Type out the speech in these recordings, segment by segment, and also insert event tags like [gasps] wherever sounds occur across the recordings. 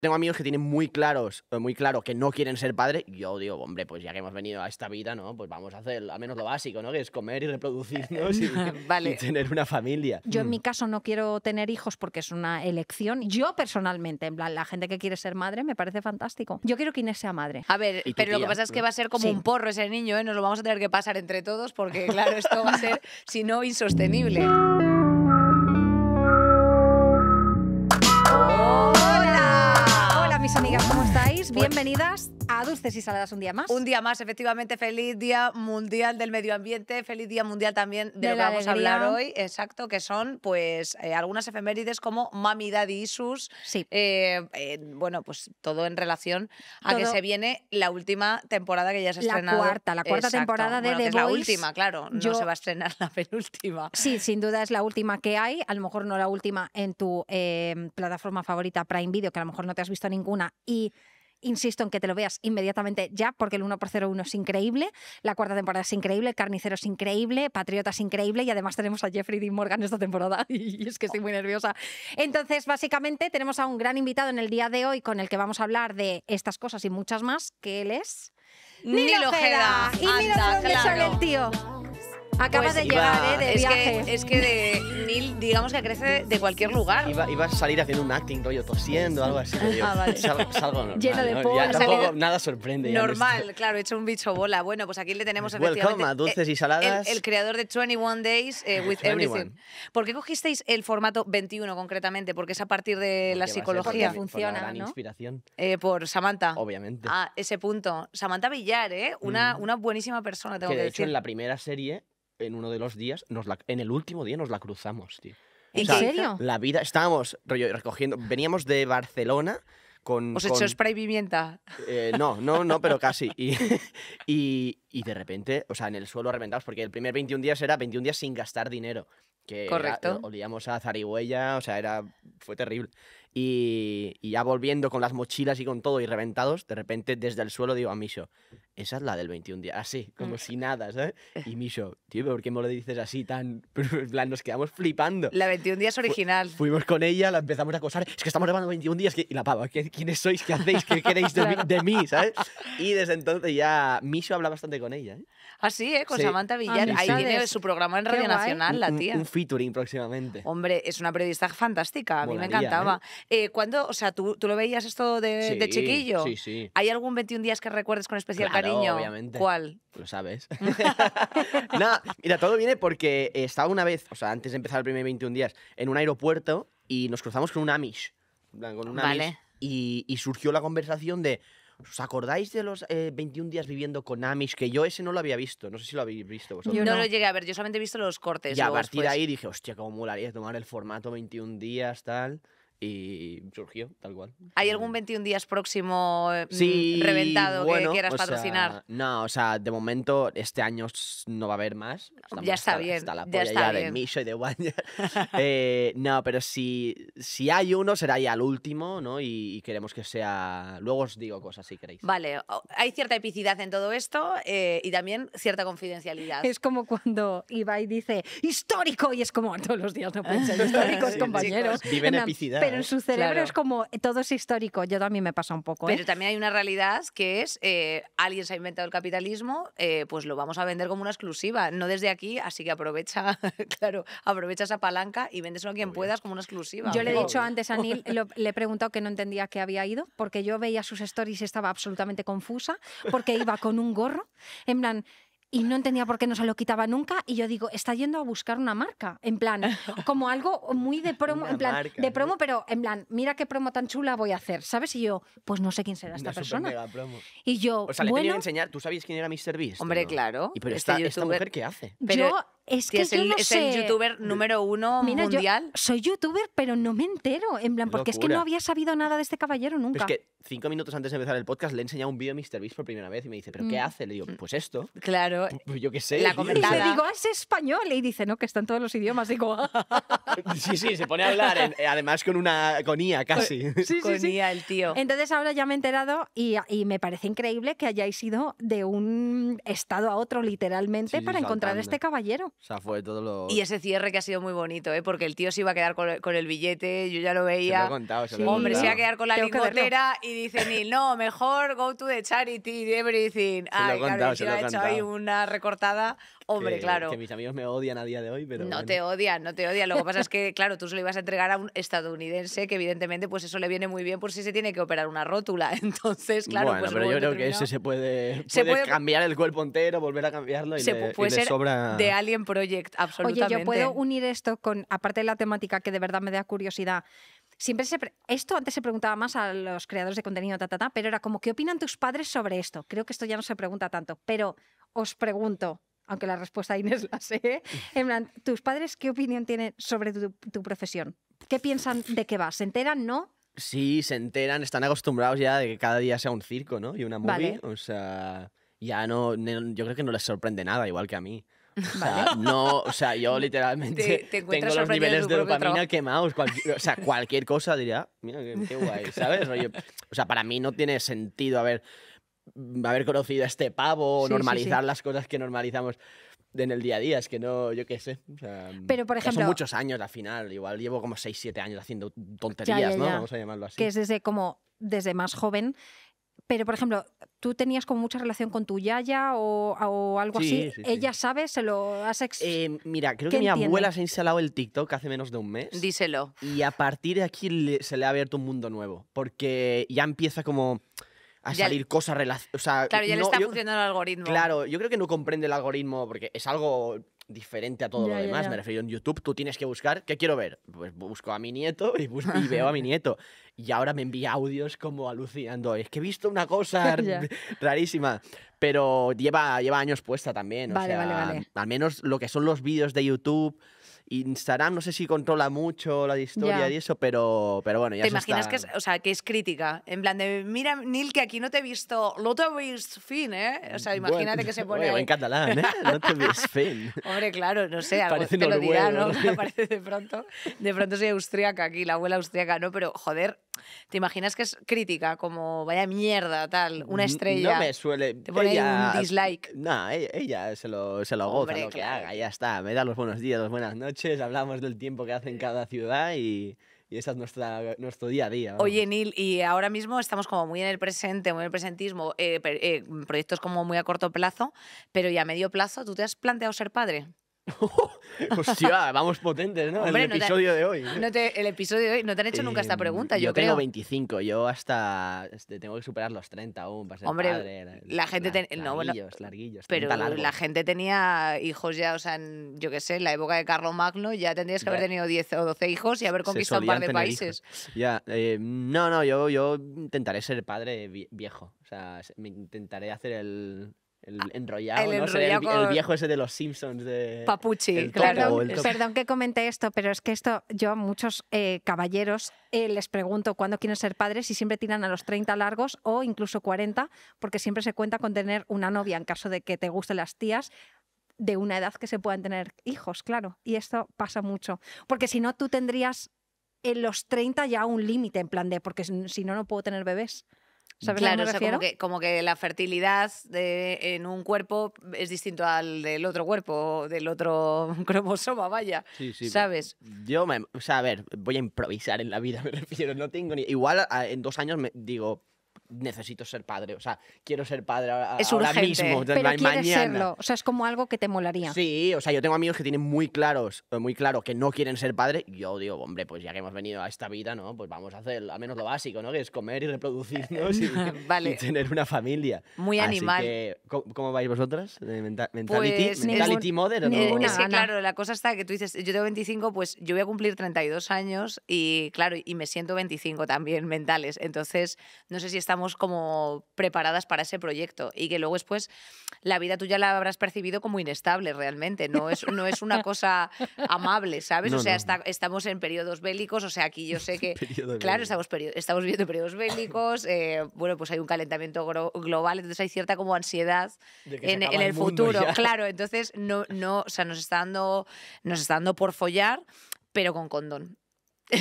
Tengo amigos que tienen muy claros, eh, muy claro que no quieren ser padre. y Yo digo, hombre, pues ya que hemos venido a esta vida, ¿no? Pues vamos a hacer al menos lo básico, ¿no? Que es comer y reproducirnos [laughs] y, [laughs] Vale. y tener una familia. Yo en mi caso no quiero tener hijos porque es una elección. Yo personalmente, en plan, la gente que quiere ser madre me parece fantástico. Yo quiero que Inés sea madre. A ver, ¿Y tu pero lo que pasa es que va a ser como Sí. un porro ese niño, ¿eh? Nos lo vamos a tener que pasar entre todos porque, claro, esto va a [laughs] ser, si no, insostenible. Amigas, ¿cómo estáis? Bienvenidas a Dulces y Saladas un día más. Un día más, efectivamente, feliz Día Mundial del Medio Ambiente, feliz Día Mundial también de, De lo que la vamos a hablar hoy, exacto, que son pues eh, algunas efemérides como Mami Daddy Issues, Sí. eh, eh, bueno, pues todo en relación a que se viene la última temporada que ya se ha La estrenado. cuarta, la cuarta Exacto. temporada de Bueno, The que es la última, claro, no se va a estrenar la [laughs] penúltima. Sí, sin duda es la última que hay, a lo mejor no la última en tu eh, plataforma favorita Prime Video, que a lo mejor no te has visto ninguna y insisto en que te lo veas inmediatamente ya, porque el 1x01 es increíble, la cuarta temporada es increíble, el carnicero es increíble, Patriota es increíble y además tenemos a Jeffrey Dean Morgan esta temporada [laughs] y es que estoy muy nerviosa. Entonces, básicamente tenemos a un gran invitado en el día de hoy con el que vamos a hablar de estas cosas y muchas más, que él es... Nilo Ojeda. Y mira Anda, dónde claro. sale el tío. Acaba Pues de iba- llegar, ¿eh? De es, viaje. que, es que de Neil, digamos que crece de cualquier lugar. Iba, iba a salir haciendo un acting, rollo, tosiendo, algo así. Ah, vale. Salgo, salgo normal, Lleno de ¿no? polvo. Ya tampoco nada sorprende. ya Normal, claro, he hecho un bicho bola. Bueno, pues aquí le tenemos Welcome a Dulces y el- Saladas. El, creador de 21 Days eh, with 21. Everything. ¿Por qué cogisteis el formato 21 concretamente? Porque es a partir de Porque la a psicología. Porque por la funciona, gran ¿no? inspiración, Eh, por Samantha. obviamente. Ah, ese punto. Samantha Villar, ¿eh? Una, Mm. una buenísima persona, tengo que que, de hecho decir. en la primera serie, en uno de los días, nos la- en el último día nos la cruzamos, tío. ¿En ¿En sea, serio? La vida, estábamos rollo, recogiendo, veníamos de Barcelona con... ¿Os con- echó spray pimienta? eh, no, no, no, pero [laughs] casi. Y, y, y de repente, o sea, en el suelo reventados, porque el primer 21 días era 21 días sin gastar dinero. Que era- Correcto. olíamos a zarigüeya, o sea, era, fue terrible. Y, y ya volviendo con las mochilas y con todo y reventados, de repente desde el suelo digo a Misho, esa es la del 21 días, así, como Mm. si nada, ¿sabes? Y Misho, tío, ¿pero ¿por qué me lo dices así tan...? [laughs] En plan, nos quedamos flipando. La 21 días original. Fuimos con ella, la empezamos a acosar. Es que estamos grabando 21 días. ¿qué- Y la pava, ¿qué- ¿quiénes sois? ¿Qué hacéis? ¿Qué queréis de, Claro. de mí? ¿Sabes? Y desde entonces ya Misho habla bastante con ella. ¿eh? Ah, sí, ¿eh? Con Sí. Samantha Villar. Ah, Ahí tiene su programa en Qué Radio guay. Nacional, la Un- tía. Un, featuring próximamente. Hombre, es una periodista fantástica, a mí me Molaría, ¿eh? encantaba. Eh, ¿Cuándo, o sea, ¿tú, tú lo veías esto de, de Sí, chiquillo? Sí, sí. ¿Hay algún 21 días que recuerdes con especial Claro, cariño? obviamente. ¿Cuál? Lo sabes. [laughs] [laughs] Nada, mira, todo viene porque estaba una vez, o sea, antes de empezar el primer 21 días, en un aeropuerto y nos cruzamos con un Amish. Con un Vale. Amish. Y, y surgió la conversación de. ¿Os acordáis de los eh, 21 días viviendo con Amish? Que yo ese no lo había visto. No sé si lo habéis visto vosotros. Yo no, no. lo llegué a ver, yo solamente he visto los cortes. Y a partir de ahí dije, hostia, cómo molaría tomar el formato 21 días, tal. Y surgió, tal cual. ¿Hay algún 21 días próximo eh, Sí, reventado bueno, que quieras patrocinar? sea, no, o sea, de momento este año no va a haber más. Estamos Ya está hasta- bien, hasta la ya polla está de bien. Misho y de Wanya. [laughs] Eh, no, pero si, si hay uno, será ya el último, ¿no? Y, y queremos que sea... Luego os digo cosas si queréis. Vale, hay cierta epicidad en todo esto eh, y también cierta confidencialidad. Es como cuando Ibai dice histórico y es como todos los días no pueden ser [laughs] históricos, Sí, compañeros. viven epicidad, Pero en su cerebro Claro. es como todo es histórico. Yo también me pasa un poco. ¿eh? Pero también hay una realidad que es, eh, alguien se ha inventado el capitalismo, eh, pues lo vamos a vender como una exclusiva, no desde aquí, así que aprovecha, [laughs] claro, aprovecha esa palanca y véndeselo a quien Obvio. puedas como una exclusiva. Yo le he dicho antes a Neil, [laughs] lo- le he preguntado que no entendía que había ido, porque yo veía sus stories y estaba absolutamente confusa, porque iba con un gorro, en plan, y no entendía por qué no se lo quitaba nunca, y yo digo, está yendo a buscar una marca, en plan, [laughs] como algo muy de promo, Una en plan, marca, de ¿no? promo, pero en plan, mira qué promo tan chula voy a hacer, ¿sabes? Y yo, pues no sé quién será esta Una super persona. mega promo. Y yo, O sea, le tenía que bueno, enseñar... ¿Tú sabías quién era Mr. Beast? Hombre, no? claro, ¿Y pero este esta, esta mujer qué hace? Pero yo, es Que que es yo el, no es sé. el youtuber número uno Mira, yo mundial. soy youtuber, pero no me entero, en plan, porque es que no había sabido nada de este caballero Pero nunca. es que cinco minutos antes de empezar el podcast le he enseñado un vídeo de Mr. Beast por primera vez y me dice, ¿pero qué Mm. hace? Le digo, pues esto. Claro. [laughs] Pues yo qué sé. La. [laughs] Y comentada. le digo, "Ah, es español. Y dice, no, que está en todos los idiomas. Digo. [laughs] Sí, sí, se pone a hablar, en- eh, además con una con IA casi. sí, con sí. IA, el tío. Entonces ahora ya me he enterado y, y me parece increíble que hayáis ido de un estado a otro literalmente Sí, sí, para encontrar saltando. este caballero. O sea, fue todo lo... Y ese cierre que ha sido muy bonito, ¿eh? porque el tío se iba a quedar con el, con el billete, yo ya lo Se lo he veía. contado, se lo he. Hombre, se iba a contado. quedar con la Tengo que lingotera y dice Neil, no, mejor go to the charity, everything. Se lo he Ay, claro, contado, el se tío lo ha he hecho ahí contado. una recortada. Hombre, que, claro. Que mis amigos me odian a día de hoy, pero No bueno. te odian, no te odian. Lo que pasa es que, [laughs] claro, tú se lo ibas a entregar a un estadounidense que evidentemente pues eso le viene muy bien por si se tiene que operar una rótula. [laughs] Entonces, claro, bueno, pues pero yo creo que ese se puede, Se puede cambiar el cuerpo entero, volver a cambiarlo y, se le, pu- puede y le ser sobra... de Alien Project, absolutamente. Oye, yo puedo unir esto con, aparte de la temática que de verdad me da curiosidad. Siempre se. Esto antes se preguntaba más a los creadores de contenido, ta, ta, ta, pero era como, ¿qué opinan tus padres sobre esto? Creo que esto ya no se pregunta tanto, pero os pregunto, aunque la respuesta a Inés [laughs] la sé, en plan, ¿tus padres qué opinión tienen sobre tu, tu profesión? ¿Qué piensan de qué vas? ¿Se enteran? ¿No? Sí, se enteran, están acostumbrados ya de que cada día sea un circo, ¿no? Y una movie. Vale. O sea, ya no, yo creo que no les sorprende nada, igual que a mí. O sea, Vale. no, o sea, yo literalmente Te- te tengo los niveles de dopamina quemados. cualquier- o sea, cualquier cosa diría, "Ah, mira, qué, qué guay, ¿sabes? O sea, para mí no tiene sentido haber, haber conocido a este pavo, o Sí, sí, sí. normalizar las cosas que normalizamos en el día a día. Es que no, yo qué sé. o sea, Pero, por ya Son ejemplo- muchos años al final. Igual llevo como 6, 7 años haciendo tonterías, ¿no? ya. Vamos a llamarlo así. Que es desde como, desde más joven. Pero, por ejemplo, ¿tú tenías como mucha relación con tu yaya o, o algo Sí, así? sí, sí. ¿Ella sabe? ¿Se lo has ex- Eh, mira, creo ¿Qué que mi entiende? abuela se ha instalado el TikTok hace menos de un mes. Díselo. Y a partir de aquí se le ha abierto un mundo nuevo. Porque ya empieza como a Ya- salir cosas relacionadas. O sea, Claro, ya le no- está yo- funcionando el algoritmo. Claro, yo creo que no comprende el algoritmo porque es algo diferente a todo Ya, lo demás. ya. Me refiero en YouTube, tú tienes que buscar, ¿qué quiero ver? Pues busco a mi nieto y, veo a mi [laughs] nieto. Y ahora me envía audios como alucinando. Es que he visto una cosa [laughs] rarísima. Pero lleva, lleva años puesta también. o Vale, sea, vale, vale. Al menos lo que son los vídeos de YouTube. Instagram no sé si controla mucho la historia y eso, pero, pero bueno, ya ¿Te se imaginas está- que es, o sea, que es crítica? En plan de, mira, Neil, que aquí no te he visto, no te fin, ¿eh? O sea, Bueno, imagínate que se [laughs] pone... oye, ahí. en catalán, ¿eh? No te ves fin. [laughs] Hombre, claro, no sé, algo te lo dirá, ¿no? [laughs] Parece de pronto, de pronto soy austríaca aquí, la abuela austríaca, ¿no? Pero, joder, ¿te imaginas que es crítica? Como, vaya mierda, tal, una estrella. No me suele. Te pone ella, un dislike. No, ella, ella se lo, se lo goza Hombre, lo que claro. haga, ya está. Me da los buenos días, las buenas noches, hablamos del tiempo que hace en cada ciudad y, y ese es nuestra, nuestro día a día. Oye, Neil, y ahora mismo estamos como muy en el presente, muy en el presentismo, eh, eh, proyectos como muy a corto plazo, pero y a medio plazo, ¿tú te has planteado ser padre? [laughs] Hostia, vamos potentes, ¿no? Hombre, el no te- episodio de hoy. No te- el episodio de hoy, no te han hecho nunca esta Em, pregunta, yo, yo creo. tengo 25, yo hasta este, tengo que superar los 30 aún para ser Hombre, padre. la gente lar- ten- no, bueno, larguillos, larguillos, Pero 30 largos. la gente tenía hijos ya, o sea, en, yo qué sé, en la época de Carlos Magno ya tendrías que haber tenido 10 o 12 hijos y haber conquistado un par de hijos. países. Ya, eh, no, no, yo, yo intentaré ser padre vie- viejo. O sea, se- me intentaré hacer el, el enrollado, el ¿no? El, viejo ese de los Simpsons de... Papuchi, el topo, claro. el topo. Perdón que comente esto, pero es que esto, yo a muchos eh, caballeros eh, les pregunto cuándo quieren ser padres y siempre tiran a los 30 largos o incluso 40, porque siempre se cuenta con tener una novia en caso de que te gusten las tías de una edad que se puedan tener hijos, claro. Y esto pasa mucho. Porque si no, tú tendrías en los 30 ya un límite, en plan de, porque si no, no puedo tener bebés. ¿Sabes a Claro, o sea, como que, como que la fertilidad de, en un cuerpo es distinto al del otro cuerpo, del otro [laughs] cromosoma, vaya. Sí, sí. ¿Sabes? Yo, me, o sea, a ver, voy a improvisar en la vida, [laughs] me refiero. No tengo ni... Igual en dos años me digo, necesito ser padre. O sea, quiero ser padre ahora, Es ahora urgente. mismo, Pero ma- quieres mañana. serlo. O sea, es como algo que te molaría. Sí, o sea, yo tengo amigos que tienen muy claros, eh, muy claro que no quieren ser padre. y Yo digo, hombre, pues ya que hemos venido a esta vida, ¿no? Pues vamos a hacer al menos lo básico, ¿no? Que es comer y reproducirnos [laughs] y, [laughs] Vale. y tener una familia. Muy Así animal. que, ¿cómo, cómo vais vosotras? Eh, menta- mentality, Pues, mentality ningún- mother o no? Eh, es que, claro, la cosa está que tú dices, yo tengo 25, pues yo voy a cumplir 32 años y, claro, y me siento 25 también mentales. Entonces, no sé si estamos como preparadas para ese proyecto y que luego después la vida tuya la habrás percibido como inestable realmente. No es, no es una cosa amable, ¿sabes? No, o sea, no. está- estamos en periodos bélicos, o sea, aquí yo sé que [laughs] Claro, estamos, estamos viviendo periodos bélicos, eh, bueno, pues hay un calentamiento global, entonces hay cierta como ansiedad en, en el mundo futuro. ya. Claro, entonces no, no, o sea, nos está dando, nos está dando por follar, pero con condón.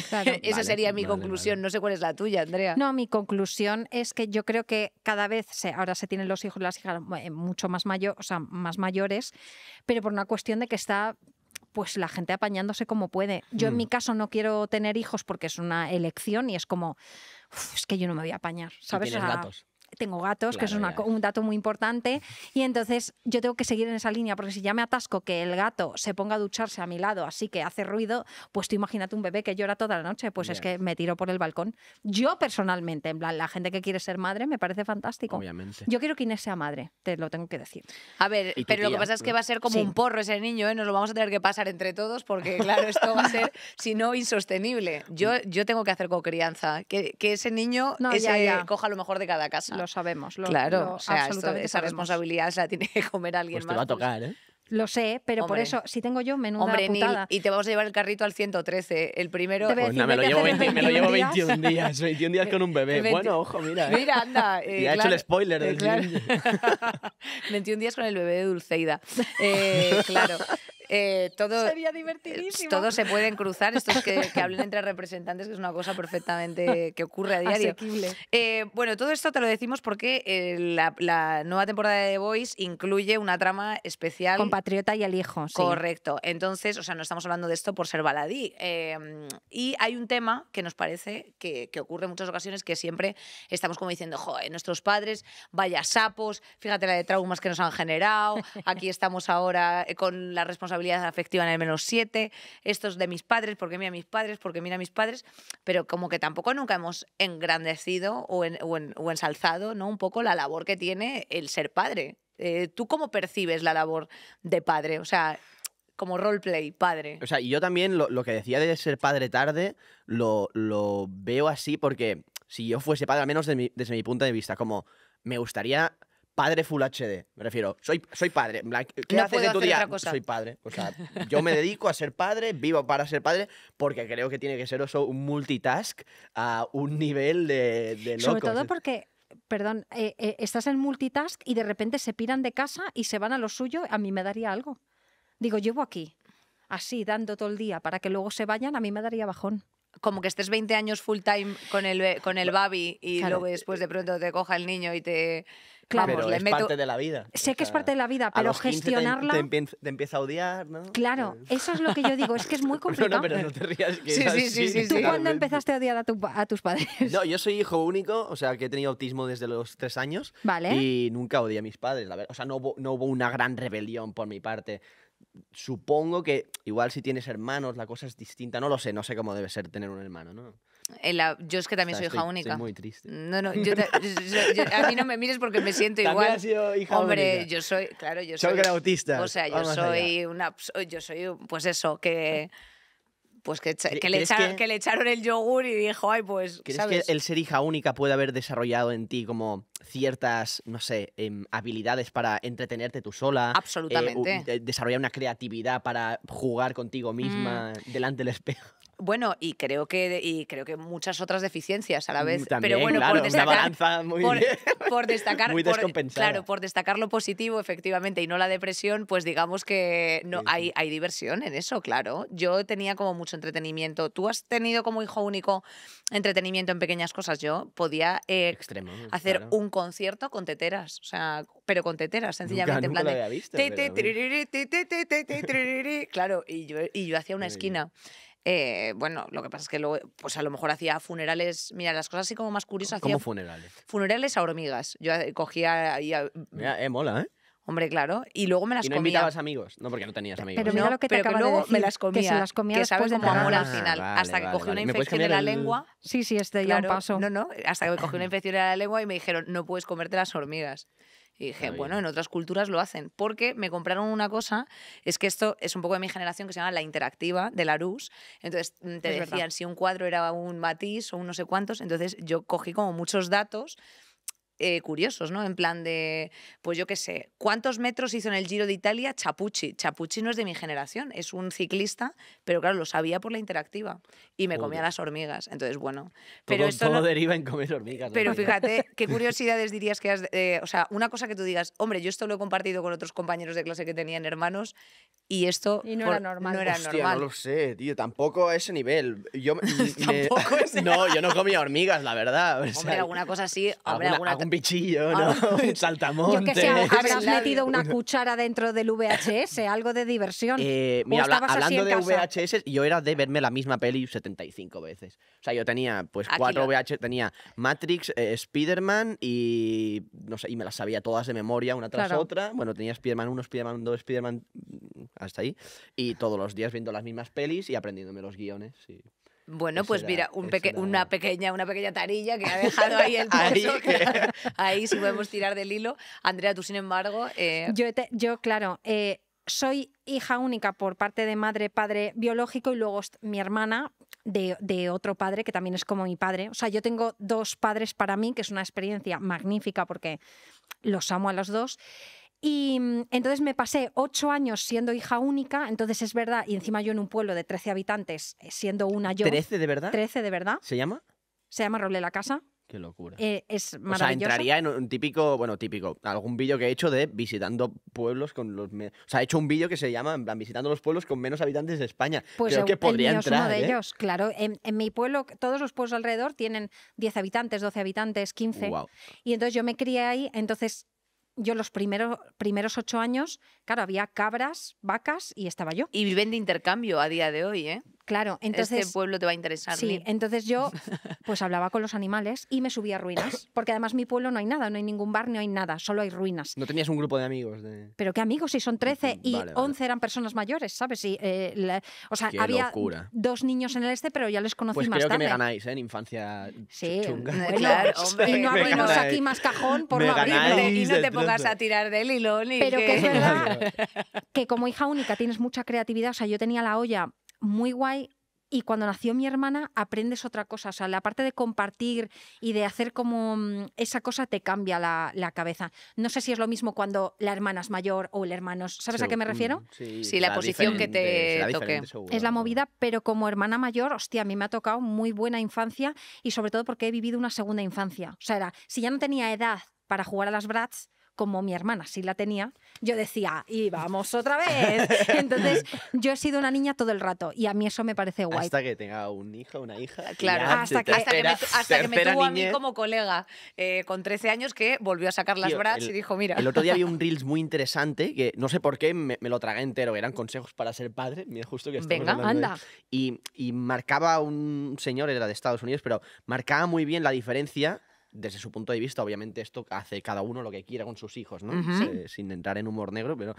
Claro. [laughs] Esa Vale, sería mi vale, conclusión. vale. No sé cuál es la tuya, Andrea. No, mi conclusión es que yo creo que cada vez se, ahora se tienen los hijos y las hijas eh, mucho más, mayo- o sea, más mayores, pero por una cuestión de que está pues la gente apañándose como puede. Yo en Mm. mi caso no quiero tener hijos porque es una elección y es como, "Uf, es que yo no me voy a apañar, Y ¿sabes? O sea, gatos. Tengo gatos, que es una un dato muy importante, y entonces yo tengo que seguir en esa línea, porque si ya me atasco que el gato se ponga a ducharse a mi lado, así que hace ruido, pues tú imagínate un bebé que llora toda la noche, pues es que me tiro por el balcón. Yo personalmente, en plan, la gente que quiere ser madre me parece fantástico. Obviamente. Yo quiero que Inés sea madre, te lo tengo que decir. A ver, pero lo que pasa es que va a ser como Sí. un porro ese niño, ¿eh? Nos lo vamos a tener que pasar entre todos porque, claro, esto va a ser, [laughs] si no, insostenible. Yo, yo tengo que hacer cocrianza. Que, que ese niño No, ese, ya, ya. coja lo mejor de cada casa. Lo sabemos. Lo, claro, lo o sea, esto- esa sabemos. responsabilidad se la tiene que comer alguien Pues te más. va a pues- tocar, ¿eh? Lo sé, pero por Hombre. eso, si tengo yo menuda Hombre, putada. y te vamos a llevar el carrito al 113. El primero. Te Pues nada, me lo llevo, hacer 20 me lo llevo 21 días. 21 días. 21 días con un bebé. 20 Bueno, ojo, mira. ¿eh? Mira, anda. [laughs] eh, Y ha hecho el spoiler eh, del claro. siguiente. [laughs] 21 días con el bebé de Dulceida. Eh, claro. [laughs] eh, todo, Sería eh, divertidísimo. Todos se pueden cruzar, estos que, [laughs] que hablen entre representantes, que es una cosa perfectamente que ocurre a diario. Asequible. Eh, bueno, todo esto te lo decimos porque eh, la, la nueva temporada de The Voice incluye una trama especial. Compatriota y el hijo, sí. Correcto. Entonces, o sea, no estamos hablando de esto por ser baladí. Eh, y hay un tema que nos parece que, que ocurre en muchas ocasiones que siempre estamos como diciendo, joder, nuestros padres, vaya sapos, fíjate la de traumas que nos han generado, [laughs] aquí estamos ahora eh, con la responsabilidad afectiva en el menos siete, esto es de mis padres, porque mira a mis padres, porque mira a mis padres, pero como que tampoco nunca hemos engrandecido o, o en- o ensalzado ¿no? un poco la labor que tiene el ser padre. Eh, ¿Tú cómo percibes la labor de padre? O sea, como roleplay, padre. O sea, yo también lo, que decía de ser padre tarde, lo, lo veo así porque si yo fuese padre, al menos desde mi punto de vista, como me gustaría padre Full HD. Me refiero, soy, soy padre. ¿Qué No haces en tu día? Soy padre. O sea, yo me dedico a ser padre, vivo para ser padre, porque creo que tiene que ser eso un multitask a un nivel de, de Sobre locos. todo porque, perdón, eh, eh, estás en multitask y de repente se piran de casa y se van a lo suyo, a mí me daría algo. Digo, llevo aquí, así, dando todo el día, para que luego se vayan, a mí me daría bajón. Como que estés 20 años full time con el, con el baby y Claro. luego después de pronto te coja el niño y te... Claro. Pero le es meto... parte de la vida. Sé o que es sea, parte de la vida, a pero los 15 te- gestionarla... Te, empie- te empieza a odiar, ¿no? Claro, eso es lo que yo digo, es que es muy [laughs] No, complicado. no, pero no te rías. Que Sí, es sí, sí, sí, sí. ¿Tú cuándo empezaste a odiar a, tu a tus padres? No, yo soy hijo único, o sea, que he tenido autismo desde los tres años Vale. y nunca odié a mis padres, la verdad. O sea, no hubo, no hubo una gran rebelión por mi parte. Supongo que igual si tienes hermanos la cosa es distinta. No lo sé, no sé cómo debe ser tener un hermano, ¿no? la- Yo es que también O sea, soy hija estoy- única. Estoy muy triste. No, no, [laughs] yo te- yo- yo- a mí no me mires porque me siento También igual. has sido hija Hombre, única. yo soy, claro, yo soy... gran autistas. O sea, yo Vamos allá. soy una, yo soy, pues eso, que, pues que, echa- ¿Cre- que le echaron, que- que le echaron el yogur y dijo, ay, pues, ¿Crees ¿sabes? que el ser hija única puede haber desarrollado en ti como ciertas, no sé, em, habilidades para entretenerte tú sola? eh, Absolutamente. de- desarrollar una creatividad para jugar contigo misma Mm. delante del espejo. Bueno, y creo que y creo que muchas otras deficiencias a la vez. Mm, También, pero bueno, claro, por una destacar, balanza muy por, bien. [laughs] por destacar, Muy por- claro, por destacar lo positivo, efectivamente, y no la depresión, pues digamos que no Sí, sí. hay, hay diversión en eso, claro. Yo tenía como mucho entretenimiento. ¿Tú has tenido como hijo único entretenimiento en pequeñas cosas? Yo podía eh, Extremo. hacer claro. un concierto con teteras, o sea, pero con teteras, Nunca, sencillamente. en nunca plan lo de, había visto. Pero-. Claro, y yo, y yo hacía una esquina. Eh, bueno, lo que pasa es que luego, pues a lo mejor hacía funerales, mira, las cosas así como más curiosas, hacía Como funerales. funerales a hormigas. Yo eh, cogía ahí, a- Mira, eh, mola, ¿eh? hombre, claro, y luego me las Y no comía. invitabas amigos. No, porque no tenías amigos. Pero No, mira lo que te pero que acaba de luego decir, me las que comía, se las comía que después de como amor al final, Ah, hasta vale, que vale, cogí vale. una ¿Me puedes infección en la el- lengua. Sí, sí, este ya un Claro, paso. No, no, hasta que cogí una [laughs] infección en la lengua y me dijeron, no puedes comerte las hormigas. Y dije, bueno, en otras culturas lo hacen. Porque me compraron una cosa, es que esto es un poco de mi generación, que se llama la interactiva de Larousse. Entonces mm, te Es verdad. decían si un cuadro era un matiz o un no sé cuántos. Entonces yo cogí como muchos datos eh, curiosos, ¿no? En plan de, pues yo qué sé, ¿cuántos metros hizo en el Giro de Italia Chapucci? Chapucci no es de mi generación, es un ciclista, pero claro, lo sabía por la interactiva y me comía las hormigas. Entonces, bueno, pero todo, esto todo no- deriva en comer hormigas. pero fíjate, ¿qué [laughs] curiosidades dirías que has... eh, o sea, una cosa que tú digas, hombre, yo esto lo he compartido con otros compañeros de clase que tenían hermanos y esto Y no por- era normal. No era Hostia, normal. no lo sé, tío. Tampoco a ese nivel. Yo [laughs] me- Tampoco [laughs] ese- No, yo no comía hormigas, la verdad. o sea, Hombre, alguna cosa así, hombre, alguna- alguna... algún bichillo, ¿no? Ah, [laughs] Un saltamonte. Yo que sé, habrás metido una cuchara dentro del VHS, algo de diversión. Eh, ¿O mira, habla- hablando de casa? VHS, yo era de verme la misma peli 75 veces. O sea, yo tenía pues Aquí cuatro lo- VHS, tenía Matrix, eh, Spider-Man y no sé, y me las sabía todas de memoria una tras Claro. otra. Bueno, tenía Spider-Man 1, Spider-Man 2, Spider-Man mm, hasta ahí. Y todos los días viendo las mismas pelis y aprendiéndome los guiones. sí. Bueno, pues era- mira, un ese peque- era- una, pequeña, una pequeña tarilla que ha [laughs] dejado ahí el Ahí, que- claro. [laughs] Ahí sí podemos tirar del hilo. Andrea, tú sin embargo... eh, Yo, te- yo claro, eh, soy hija única por parte de madre, padre biológico y luego mi hermana de, de otro padre que también es como mi padre. O sea, yo tengo dos padres para mí, que es una experiencia magnífica porque los amo a los dos. Y mm, entonces me pasé ocho años siendo hija única, entonces es verdad, y encima yo en un pueblo de 13 habitantes, eh, siendo una yo. ¿13 de verdad? 13 de verdad. ¿Se llama? Se llama Roble la Casa. Qué locura. eh, es o sea, maravilloso. entraría en un típico, bueno, típico, algún vídeo que he hecho de visitando pueblos con los... O sea, he hecho un vídeo que se llama, en plan, visitando los pueblos con menos habitantes de España. Pues Creo el- que el podría mío entrar, es uno de ¿eh? ellos, claro. En, en mi pueblo, todos los pueblos alrededor tienen 10 habitantes, 12 habitantes, 15. Guau. Y entonces yo me crié ahí, entonces yo los primeros, primeros ocho años, claro, había cabras, vacas y estaba yo. y viven de intercambio a día de hoy, ¿eh? Claro, entonces... este pueblo te va a interesar. Sí, entonces yo [laughs] pues hablaba con los animales y me subía a ruinas, porque además mi pueblo no hay nada, no hay ningún bar, no hay nada, solo hay ruinas. ¿No tenías un grupo de amigos? De... Pero qué amigos, si son 13 Ujú, y vale, vale. 11 eran personas mayores, ¿sabes? Y, eh, la- o sea, Qué había locura. dos niños en el este, pero ya les conocí Pues más creo que me ganáis, ¿eh? En infancia Sí, chunga. bueno, Claro, hombre. y no abrimos aquí más cajón por Me no abrirlo. ganáis. y no te pongas a tirar del hilo ni Pero que es [laughs] verdad que como hija única tienes mucha creatividad. O sea, yo tenía la olla muy guay y cuando nació mi hermana aprendes otra cosa. O sea, la parte de compartir y de hacer como mm, esa cosa te cambia la, la cabeza. No sé si es lo mismo cuando la hermana es mayor o el hermano es... ¿Sabes a qué me Segu- refiero? mm, Sí, Sí, la posición que te toque. seguro, Es la movida, pero como hermana mayor, hostia, a mí me ha tocado muy buena infancia y sobre todo porque he vivido una segunda infancia. O sea, era, si ya no tenía edad para jugar a las brats, como mi hermana sí la tenía, yo decía, y vamos otra vez. [laughs] Entonces, yo he sido una niña todo el rato y a mí eso me parece guay. Hasta que tenga un hijo, una hija. Claro, ya hasta que- hasta que me, hasta que me tuvo a mí niñez. como colega eh, con 13 años que volvió a sacar las Tío, brats el- y dijo, mira, El otro día vi un [laughs] Reels muy interesante que no sé por qué me, me lo tragué entero. Eran consejos para ser padre. Mira, justo que Venga, hablando de- Anda. Y, y marcaba un señor, era de Estados Unidos, pero marcaba muy bien la diferencia desde su punto de vista. Obviamente, esto hace cada uno lo que quiera con sus hijos, ¿no? Ujú. Se- sin entrar en humor negro, pero.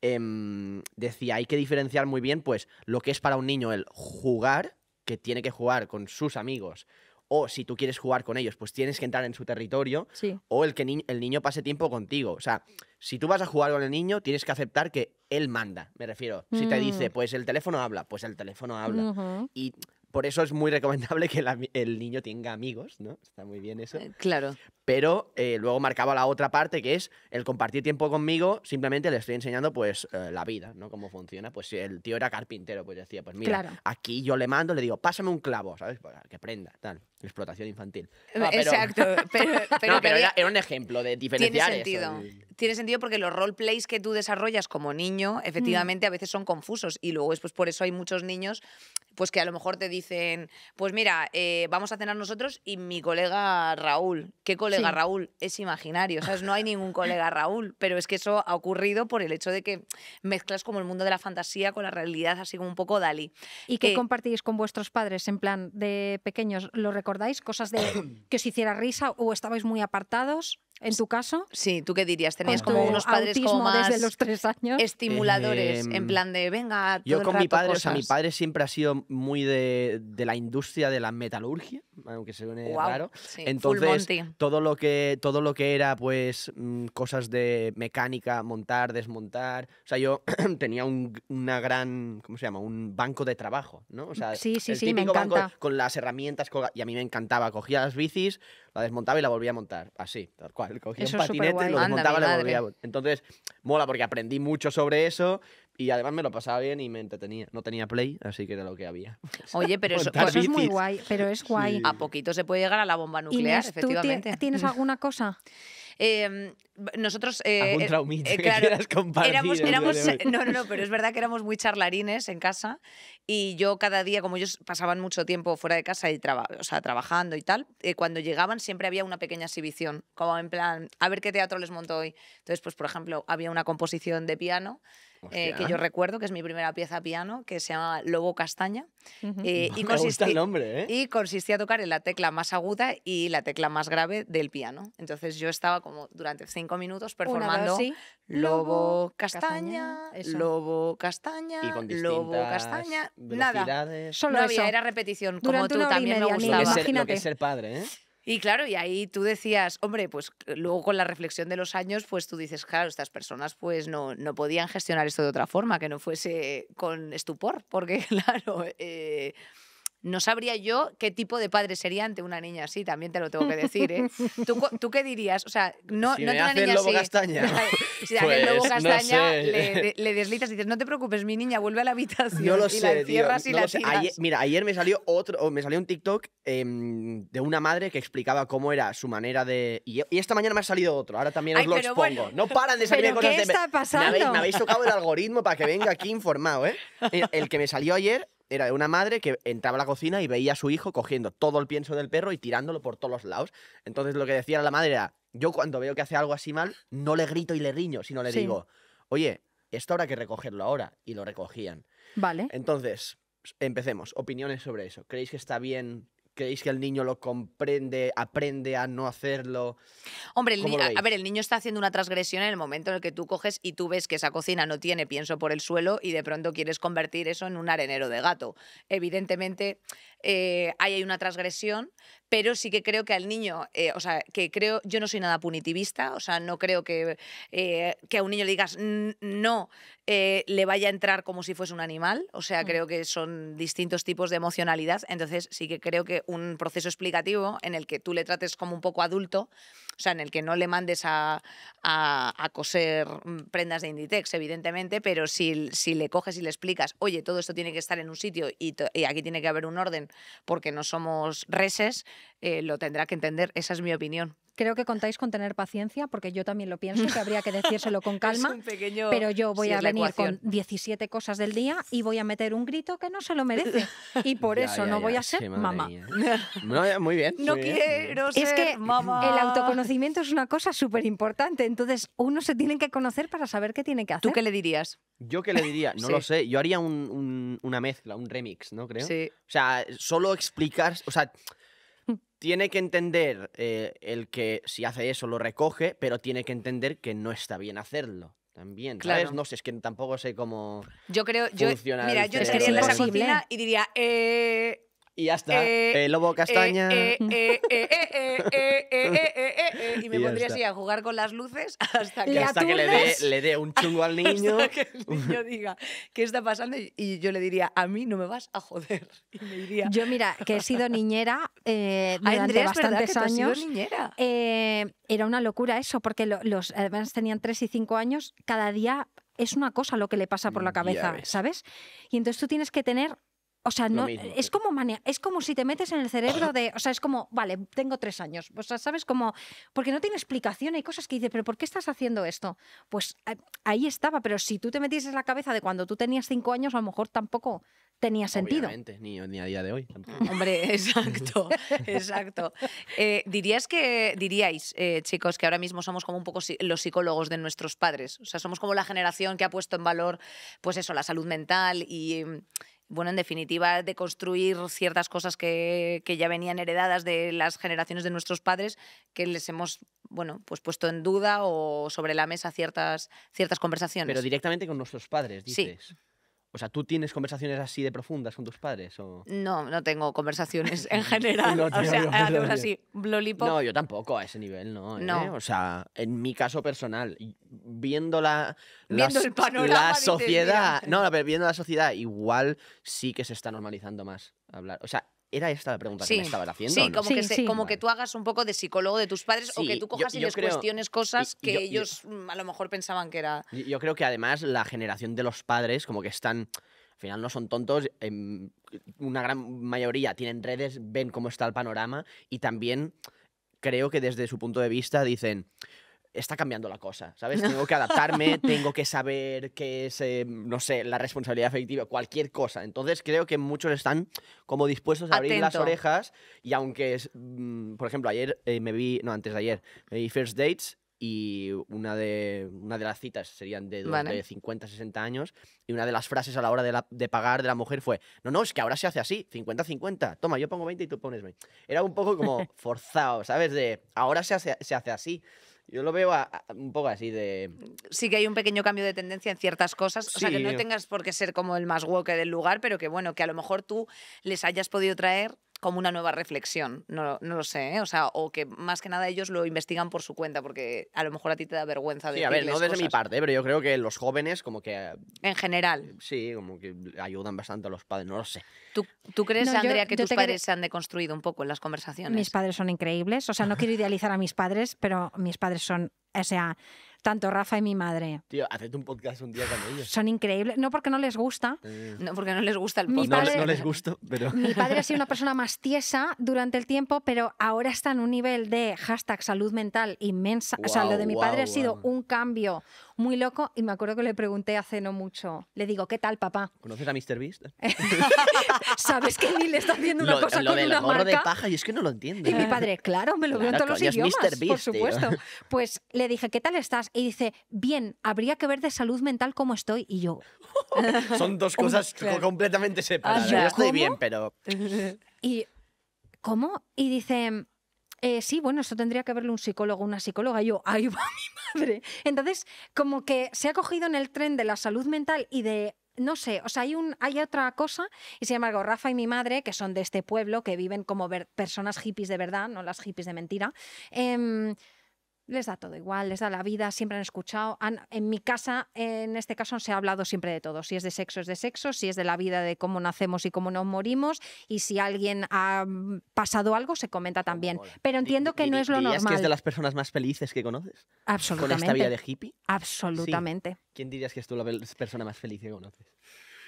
em, decía, hay que diferenciar muy bien, pues, lo que es para un niño el jugar, que tiene que jugar con sus amigos, o si tú quieres jugar con ellos, pues tienes que entrar en su territorio, Sí. o el que ni- el niño pase tiempo contigo. O sea, si tú vas a jugar con el niño, tienes que aceptar que él manda, me refiero. Si te dice, Mm. pues el teléfono habla, pues el teléfono habla. Y por eso es muy recomendable que el, ami- el niño tenga amigos, ¿no? Está muy bien eso. eh, claro. Pero eh, luego marcaba la otra parte, que es el compartir tiempo conmigo, simplemente le estoy enseñando pues eh, la vida, ¿no? Cómo funciona. Pues si el tío era carpintero, pues decía, pues mira, Claro. aquí yo le mando, le digo, pásame un clavo, ¿sabes? Para que prenda, tal. Explotación infantil. Eh, No, pero- Exacto. [laughs] Pero, pero no, pero era, era un ejemplo de tiene diferenciar eso, sentido. y- Tiene sentido porque los roleplays que tú desarrollas como niño, efectivamente, a veces son confusos. Y luego después por eso hay muchos niños pues que a lo mejor te dicen, pues mira, eh, vamos a cenar nosotros y mi colega Raúl. ¿Qué colega Sí. Raúl? Es imaginario, ¿sabes? No hay ningún colega Raúl, pero es que eso ha ocurrido por el hecho de que mezclas como el mundo de la fantasía con la realidad, así como un poco Dalí. ¿Y qué Eh, compartís con vuestros padres en plan de pequeños? ¿Lo recordáis? ¿Cosas de que os hiciera risa o estabais muy apartados? En tu caso, Sí, ¿tú qué dirías? Tenías como unos padres como más desde los tres años. estimuladores, en Em, plan de, venga, todo Yo el con mi rato padre, o sea, mi cosas". padre siempre ha sido muy de, de la industria de la metalurgia, aunque se suene Guau, raro. sí, Entonces, todo lo que todo lo que era pues mm, cosas de mecánica, montar, desmontar, o sea, yo [clears throat] tenía un, una gran, ¿cómo se llama? Un banco de trabajo, ¿no? O sea, Sí, sí, el sí, me típico banco encanta. con las herramientas y a mí me encantaba, cogía las bicis, la desmontaba y la volvía a montar, así, tal cual, cogía Eso un patinete, lo desmontaba y la volvía a mon- Entonces, mola porque aprendí mucho sobre eso y además me lo pasaba bien y me entretenía. No tenía play, así que era lo que había. [laughs] Oye, pero eso, pues, Eso es muy guay, pero es guay. Sí. a poquito se puede llegar a la bomba nuclear, Inés, ¿tú ti- efectivamente. tienes [laughs] alguna cosa? Eh, nosotros. eh, Algún eh, eh, que claro, éramos, éramos- [laughs] no, no, pero es verdad que éramos muy charlarines en casa y yo cada día, como ellos pasaban mucho tiempo fuera de casa y traba- o sea, trabajando y tal, eh, cuando llegaban siempre había una pequeña exhibición, como en plan, a ver qué teatro les monto hoy. Entonces, pues por ejemplo, había una composición de piano eh, que yo recuerdo, que es mi primera pieza a piano, que se llama Lobo Castaña. Eh, y, [laughs] consisti- nombre, ¿eh? y consistía a tocar en la tecla más aguda y la tecla más grave del piano. Entonces yo estaba como durante cinco minutos Una, dos, performando sí. Lobo castaña, castaña, eso. lobo castaña, Y con lobo castaña, nada. Solo no eso. había, era repetición, como Durante tú hora y también me media, gustaba. es ser, lo que imagínate. es ser padre, ¿eh? Y claro, y ahí tú decías, hombre, pues eh, luego con la reflexión de los años, pues tú dices, claro, estas personas pues no, no podían gestionar esto de otra forma, que no fuese con estupor, porque [laughs] claro, eh, no sabría yo qué tipo de padre sería ante una niña así, también te lo tengo que decir, ¿eh? ¿Tú, tú qué dirías? O sea, no, Si no me una niña así. castaña. [laughs] si el lobo Pues, no castaña, sé. le, [laughs] de- le deslizas y dices, no te preocupes, mi niña, vuelve a la habitación No lo y sé, la tío, encierras y la tiras. Ayer- mira, ayer me salió otro, me salió un TikTok em, de una madre que explicaba cómo era su manera de. Y, esta mañana me ha salido otro, ahora también os lo expongo. bueno. No paran de ¿Pero cosas qué de. está Me habéis, pasando? me habéis tocado el [laughs] algoritmo para que venga aquí informado, ¿eh? El, el que me salió ayer era de una madre que entraba a la cocina y veía a su hijo cogiendo todo el pienso del perro y tirándolo por todos los lados. Entonces lo que decía la madre era: Yo cuando veo que hace algo así mal, no le grito y le riño, sino le Sí. digo, oye, esto habrá que recogerlo ahora. Y lo recogían. Vale. Entonces, empecemos. Opiniones sobre eso. ¿Creéis que está bien? ¿Creéis que el niño lo comprende, aprende a no hacerlo? Hombre, a ver, el niño está haciendo una transgresión en el momento en el que tú coges y tú ves que esa cocina no tiene pienso por el suelo y de pronto quieres convertir eso en un arenero de gato. Evidentemente, eh, ahí hay una transgresión, pero sí que creo que al niño, eh, o sea, que creo, yo no soy nada punitivista, o sea, no creo que, eh, que a un niño le digas "N- no, eh, le vaya a entrar como si fuese un animal, o sea, Mm. creo que son distintos tipos de emocionalidad, entonces sí que creo que un proceso explicativo en el que tú le trates como un poco adulto, o sea, en el que no le mandes a, a- coser mm, prendas de Inditex, evidentemente, pero si, si le coges y le explicas, oye, todo esto tiene que estar en un sitio y, y aquí tiene que haber un orden porque no somos reses, eh, lo tendrá que entender. Esa es mi opinión. Creo que contáis con tener paciencia, porque yo también lo pienso, que habría que [laughs] decírselo con calma. Es un pequeño- Pero yo voy sí, a venir con ecuación. 17 cosas del día y voy a meter un grito que no se lo merece. Y por [laughs] Ya, eso ya, no ya, voy a sí, ser madre mamá. No, muy bien. No muy bien. quiero ser Es que mamá. El autoconocimiento es una cosa súper importante, entonces uno se tiene que conocer para saber qué tiene que hacer. ¿Tú qué le dirías? Yo qué le diría, no [laughs] Sí. lo sé. Yo haría un- un- una mezcla, un remix, ¿no? Creo. Sí. O sea, solo explicar, o sea, tiene que entender eh, el que si hace eso lo recoge, pero tiene que entender que no está bien hacerlo. También, ¿sabes? Claro. No sé, es que tampoco sé cómo... Yo creo, yo, mira, yo estaría en esa cocina y diría, eh, y ya está. Lobo castaña. Y me pondría así a jugar con las luces hasta que, hasta que le dé le dé un chungo al niño. Hasta que el niño diga, ¿qué está pasando? Y yo le diría, a mí no me vas a joder. Yo, mira, que he sido niñera durante bastantes años. Era una locura eso, porque los además tenían 3 y 5 años, cada día es una cosa lo que le pasa por la cabeza, ¿sabes? Y entonces tú tienes que tener o sea, no, es como mane- es como si te metes en el cerebro [coughs] de, o sea, es como, vale, tengo tres años, o sea, sabes como, porque no tiene explicación, hay cosas que dices, pero ¿por qué estás haciendo esto? Pues a- ahí estaba, pero si tú te metieses en la cabeza de cuando tú tenías cinco años, a lo mejor tampoco tenía sentido. Obviamente, ni, ni a día de hoy. tampoco. [laughs] Hombre, exacto, [laughs] exacto. Eh, ¿Dirías que, diríais, eh, chicos, que ahora mismo somos como un poco los psicólogos de nuestros padres? O sea, somos como la generación que ha puesto en valor, pues eso, la salud mental y, bueno, en definitiva, de construir ciertas cosas que, que ya venían heredadas de las generaciones de nuestros padres, que les hemos, bueno, pues puesto en duda o sobre la mesa ciertas, ciertas conversaciones. Pero directamente con nuestros padres, Sí. Dices. O sea, ¿tú tienes conversaciones así de profundas con tus padres? O... No, no tengo conversaciones [laughs] en general. No o sea, así, lollipop. No, yo tampoco a ese nivel, no. ¿eh? No. O sea, en mi caso personal, viendo la, Viendo la- el panorama, la dices, sociedad, no, no, pero viendo la sociedad, igual sí que se está normalizando más hablar. O sea, era esta la pregunta que me estabas haciendo. Sí, ¿o no? como, Sí, que, se- como Vale. que tú hagas un poco de psicólogo de tus padres o que tú yo- cojas y les creo- cuestiones cosas y- que yo- ellos mm, a lo mejor pensaban que era... Yo- Yo creo que además la generación de los padres, como que están. Al final no son tontos, em, una gran mayoría tienen redes, ven cómo está el panorama y también creo que desde su punto de vista dicen. Está cambiando la cosa, ¿sabes? [laughs] Tengo que adaptarme, [laughs] tengo que saber qué es, eh, no sé, la responsabilidad afectiva, cualquier cosa. Entonces creo que muchos están como dispuestos a abrir las Atento. orejas y aunque, es, mm, por ejemplo, ayer eh, me vi, no, antes de ayer, me vi First Dates y una de, una de las citas serían de, Vale. de 50, 60 años y una de las frases a la hora de, la- de pagar de la mujer fue, no, no, es que ahora se hace así, 50-50, toma, yo pongo 20 y tú pones 20. Era un poco como [laughs] forzado, ¿sabes? De, ahora se hace, se hace así. Yo lo veo a- a- un poco así de... Sí que hay un pequeño cambio de tendencia en ciertas cosas. O sea, que no tengas por qué ser como el más woke del lugar, pero que bueno, que a lo mejor tú les hayas podido traer como una nueva reflexión. No, no lo sé, ¿eh? O sea, o que más que nada ellos lo investigan por su cuenta, porque a lo mejor a ti te da vergüenza Sí, a ver, no desde mi parte, pero yo creo que los jóvenes como que... eh, En general. Sí, como que ayudan bastante a los padres, no lo sé. ¿Tú, tú crees, No, yo- Andrea, que yo tus padres se han deconstruido un poco en las conversaciones? Mis padres son increíbles. O sea, no quiero idealizar a mis padres, pero mis padres son, o sea, tanto Rafa y mi madre Tío, haced un podcast un día con ellos. son increíbles. No porque no les gusta. Eh, No, porque no les gusta el podcast. no, padre- no les gusto, pero... Mi padre ha sido [laughs] una persona más tiesa durante el tiempo, pero ahora está en un nivel de hashtag salud mental inmensa. o sea, lo de mi padre ha sido un cambio muy loco y me acuerdo que le pregunté hace no mucho. Le digo, ¿qué tal, papá? ¿Conoces a MrBeast? [laughs] ¿Sabes que ni le está haciendo una Lo, cosa lo con del una gorro de paja, y es que no lo entiendo. Y mi padre, claro, me lo veo en Claro, todos los idiomas, Mr. por Beast, tío. supuesto. Pues le dije, ¿qué tal estás? Y dice, bien, habría que ver de salud mental cómo estoy. Y yo, [laughs] Son dos cosas co- completamente separadas. ya. Yo estoy ¿Cómo? bien, pero... [laughs] y ¿cómo? Y dice, "Eh, sí, bueno, esto tendría que verlo un psicólogo, una psicóloga. Yo, ahí va [laughs] mi madre. Entonces, como que se ha cogido en el tren de la salud mental y de no sé, o sea, hay, un, hay otra cosa, y sin embargo, Rafa y mi madre, que son de este pueblo, que viven como ver- personas hippies de verdad, no las hippies de mentira, em, les da todo igual, les da la vida, siempre han escuchado. Han- en mi casa, en este caso, se ha hablado siempre de todo. Si es de sexo, es de sexo, si es de la vida, de cómo nacemos y cómo nos morimos, y si alguien ha mm, pasado algo, se comenta también. Pero entiendo que no es lo ¿dirías normal. que es de las personas más felices que conoces? Con Absolutamente. esta vida de hippie. Absolutamente. ¿Quién dirías que es tú la persona más feliz que conoces?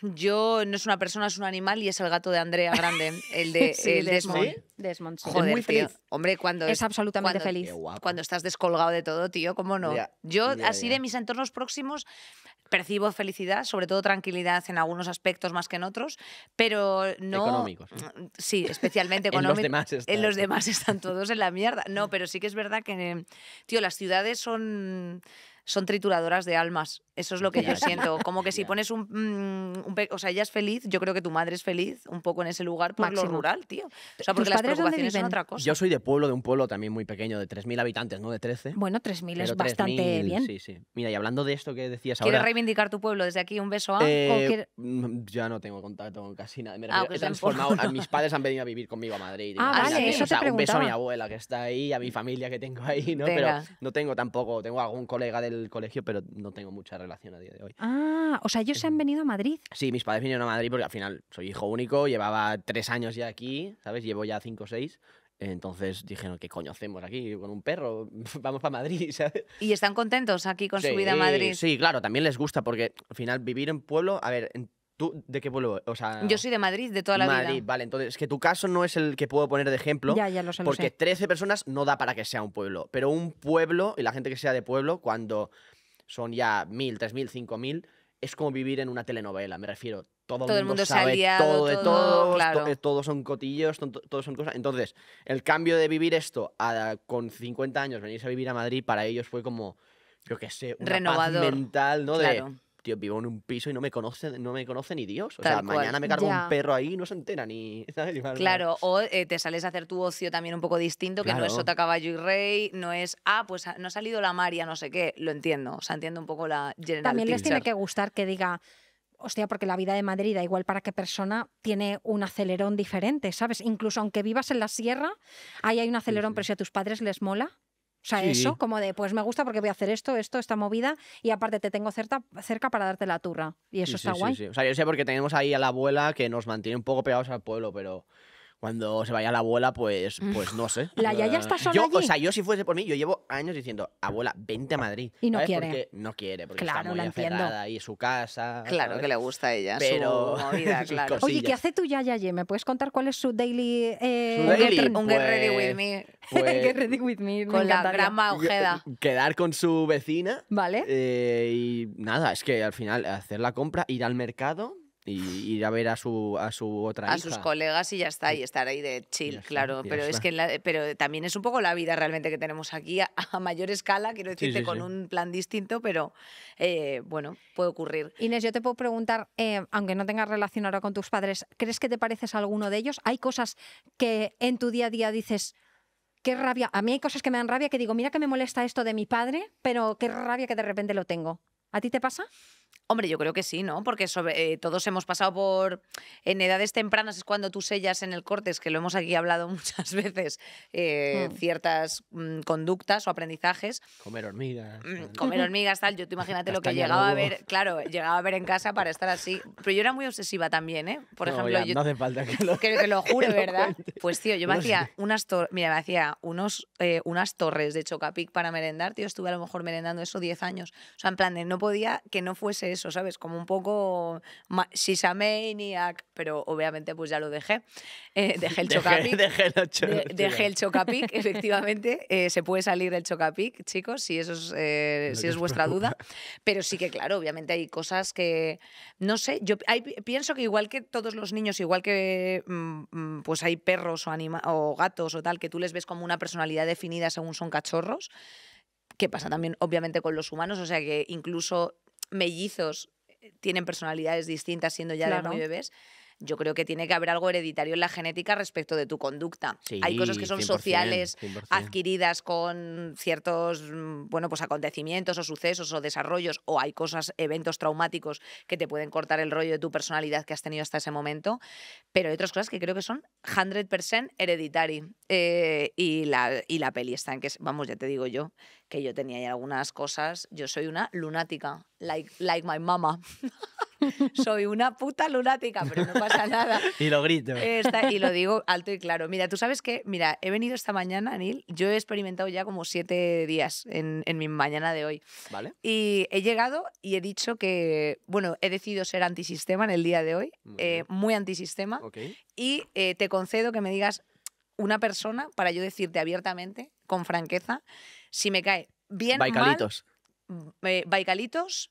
Yo no es una persona, es un animal y es el gato de Andrea Grande, el [laughs] de Sí, el Desmond. Desmond. Desmond, sí. Joder, muy tío. feliz. Hombre, cuando Es absolutamente cuando- feliz. Cuando estás descolgado de todo, tío, ¿cómo no? Ya, Yo, ya, así ya. de mis entornos próximos, percibo felicidad, sobre todo tranquilidad en algunos aspectos más que en otros, pero no... Económicos. Sí, especialmente [laughs] En los económicos. demás está En los demás están [laughs] todos en la mierda. No, pero sí que es verdad que, tío, las ciudades son son trituradoras de almas. Eso es lo que yo siento. Como que si pones un, mm, un O sea, ella es feliz, yo creo que tu madre es feliz un poco en ese lugar por lo Máximo. rural, tío. O sea, ¿Tus porque las preocupaciones son otra cosa. Yo soy de pueblo, de un pueblo también muy pequeño, de 3.000 habitantes, no de 13. Bueno, 3.000 es bastante 3.000, bien. Sí, sí. Mira, y hablando de esto que decías ¿Quieres ahora... reivindicar tu pueblo desde aquí? Un beso a... eh, quiere- mm, ya no tengo contacto con casi nada. Me Ah, que he transformado. a [laughs] mis padres han venido a vivir conmigo a Madrid. Ah, vale, eso o te sea, un beso a mi abuela que está ahí, a mi familia que tengo ahí, ¿no? Venga. Pero no tengo tampoco, tengo algún colega del colegio, pero no tengo mucha relación a día de hoy. Ah, o sea, ellos se han venido a Madrid. Sí, mis padres vinieron a Madrid porque al final soy hijo único, llevaba tres años ya aquí, ¿sabes? Llevo ya cinco o seis. Entonces dijeron, ¿qué coño hacemos aquí con un perro? [laughs] Vamos para Madrid, [laughs] ¿sabes? ¿Y están contentos aquí con su vida Sí, Madrid? Sí, claro, también les gusta porque al final vivir en pueblo, a ver, en- ¿tú de qué pueblo? O sea, Yo soy de Madrid de toda la Madrid, vida. vale, entonces es que tu caso no es el que puedo poner de ejemplo. Ya, ya lo sé, lo Porque sé. 13 personas no da para que sea un pueblo. Pero un pueblo, y la gente que sea de pueblo, cuando son ya mil, tres mil, cinco mil, es como vivir en una telenovela, me refiero. Todo, Todo el mundo sabe todo de todo, todos, claro. to- todos son cotillos, to- todos son cosas. Entonces, el cambio de vivir esto a, con 50 años, venirse a vivir a Madrid, para ellos fue como, yo qué sé, una Renovador, paz mental, ¿no? claro. De, tío, vivo en un piso y no me conoce, no me conoce ni Dios. O Tal sea, cual. mañana me cargo Ya. un perro ahí y no se entera ni... [laughs] Claro, o eh, te sales a hacer tu ocio también un poco distinto, que no es sota, caballo y rey, no es, ah, pues no ha salido la María, no sé qué, lo entiendo, o sea, entiendo un poco la general También les tiene que gustar que diga, hostia, porque la vida de Madrid, da igual para qué persona, tiene un acelerón diferente, ¿sabes? Incluso aunque vivas en la sierra, ahí hay un acelerón, sí. pero si a tus padres les mola. O sea, Sí. eso, como de, pues me gusta porque voy a hacer esto, esto, esta movida, y aparte te tengo cerca, cerca para darte la turra. Y eso Sí, está sí, guay. Sí, sí. O sea, yo sé porque tenemos ahí a la abuela que nos mantiene un poco pegados al pueblo, pero cuando se vaya la abuela, pues, pues no sé. ¿La yaya está sola yo, O allí? sea, yo si fuese por mí, yo llevo años diciendo, abuela, vente a Madrid. Y no ¿sabes? quiere. Porque no quiere, porque Claro, está muy la entiendo. aferrada ahí en su casa. Claro ¿sabes? que le gusta a ella, Pero- su movida, [laughs] sus claro. cosas. Oye, ¿qué hace tu Yaya Ye? ¿Me puedes contar cuál es su daily... eh, Su Un daily, get, un get ready pues- with me [laughs] Pues, Get ready with me. me con la gran Ojeda. Quedar con su vecina. Vale. eh, y nada, es que al final hacer la compra, ir al mercado y ir a ver a su, a su otra a hija. sus colegas y ya está, y estar ahí de chill, está, claro. Pero es que la- pero también es un poco la vida realmente que tenemos aquí a, a mayor escala, quiero Sí, decirte, sí, con sí. un plan distinto, pero eh, bueno, puede ocurrir. Inés, yo te puedo preguntar, eh, aunque no tengas relación ahora con tus padres, ¿crees que te pareces a alguno de ellos? ¿Hay cosas que en tu día a día dices, qué rabia? A mí hay cosas que me dan rabia que digo, mira que me molesta esto de mi padre, pero qué rabia que de repente lo tengo. ¿A ti te pasa? Hombre, yo creo que sí, ¿no? Porque sobre, eh, todos hemos pasado por. En edades tempranas es cuando tú sellas en el cortes, que lo hemos aquí hablado [laughs] muchas veces, eh, Mm. ciertas mm, conductas o aprendizajes. Comer hormigas. Mm, comer [laughs] hormigas, tal. Yo tú imagínate lo que llegaba a ver, claro, llegaba a ver en casa para estar así. Pero yo era muy obsesiva también, ¿eh? Por No, ejemplo, ya, yo. no hace falta que [laughs] lo... Que, que lo juro, que lo ¿verdad? cuentes. Pues tío, yo me Lo hacía sé. unas tor- mira, me hacía unos, eh, unas torres de Chocapic para merendar, tío, estuve a lo mejor merendando eso 10 años. O sea, en plan de no podía que no fuese eso, ¿sabes? Como un poco ma- Shishamaniac, pero obviamente pues ya lo dejé. Eh, [laughs] dejé el Chocapic. dejé el De- dejé Chocapic, [laughs] efectivamente. eh, se puede salir del Chocapic, chicos, si eso es, eh, si es vuestra duda. Pero sí que, claro, obviamente hay cosas que. No sé, yo hay- pienso que igual que todos los niños, igual que mm, mm, pues hay perros o, anima o gatos o tal, que tú les ves como una personalidad definida según son cachorros, que pasa también, obviamente, con los humanos. O sea que incluso mellizos eh, tienen personalidades distintas siendo ya de Claro. muy bebés. Yo creo que tiene que haber algo hereditario en la genética respecto de tu conducta. Hay cosas que son 100%, sociales, 100%. adquiridas con ciertos mm, bueno pues acontecimientos o sucesos o desarrollos o hay cosas eventos traumáticos que te pueden cortar el rollo de tu personalidad que has tenido hasta ese momento pero hay otras cosas que creo que son 100% hereditary Eh, y la y la peli está en que es- vamos ya te digo yo que yo tenía ahí algunas cosas yo soy una lunática like like my mama [laughs] soy una puta lunática pero no pasa nada [laughs] Y lo grito. Esta- y lo [laughs] digo alto y claro. Mira, tú sabes que, mira, he venido esta mañana, Neil, yo he experimentado ya como siete días en, en mi mañana de hoy. ¿Vale? Y he llegado y he dicho que, bueno, he decidido ser antisistema en el día de hoy, Muy eh, muy antisistema, Ok. y eh, te concedo que me digas una persona para yo decirte abiertamente, con franqueza, si me cae bien, mal, Baicalitos. eh, Baicalitos.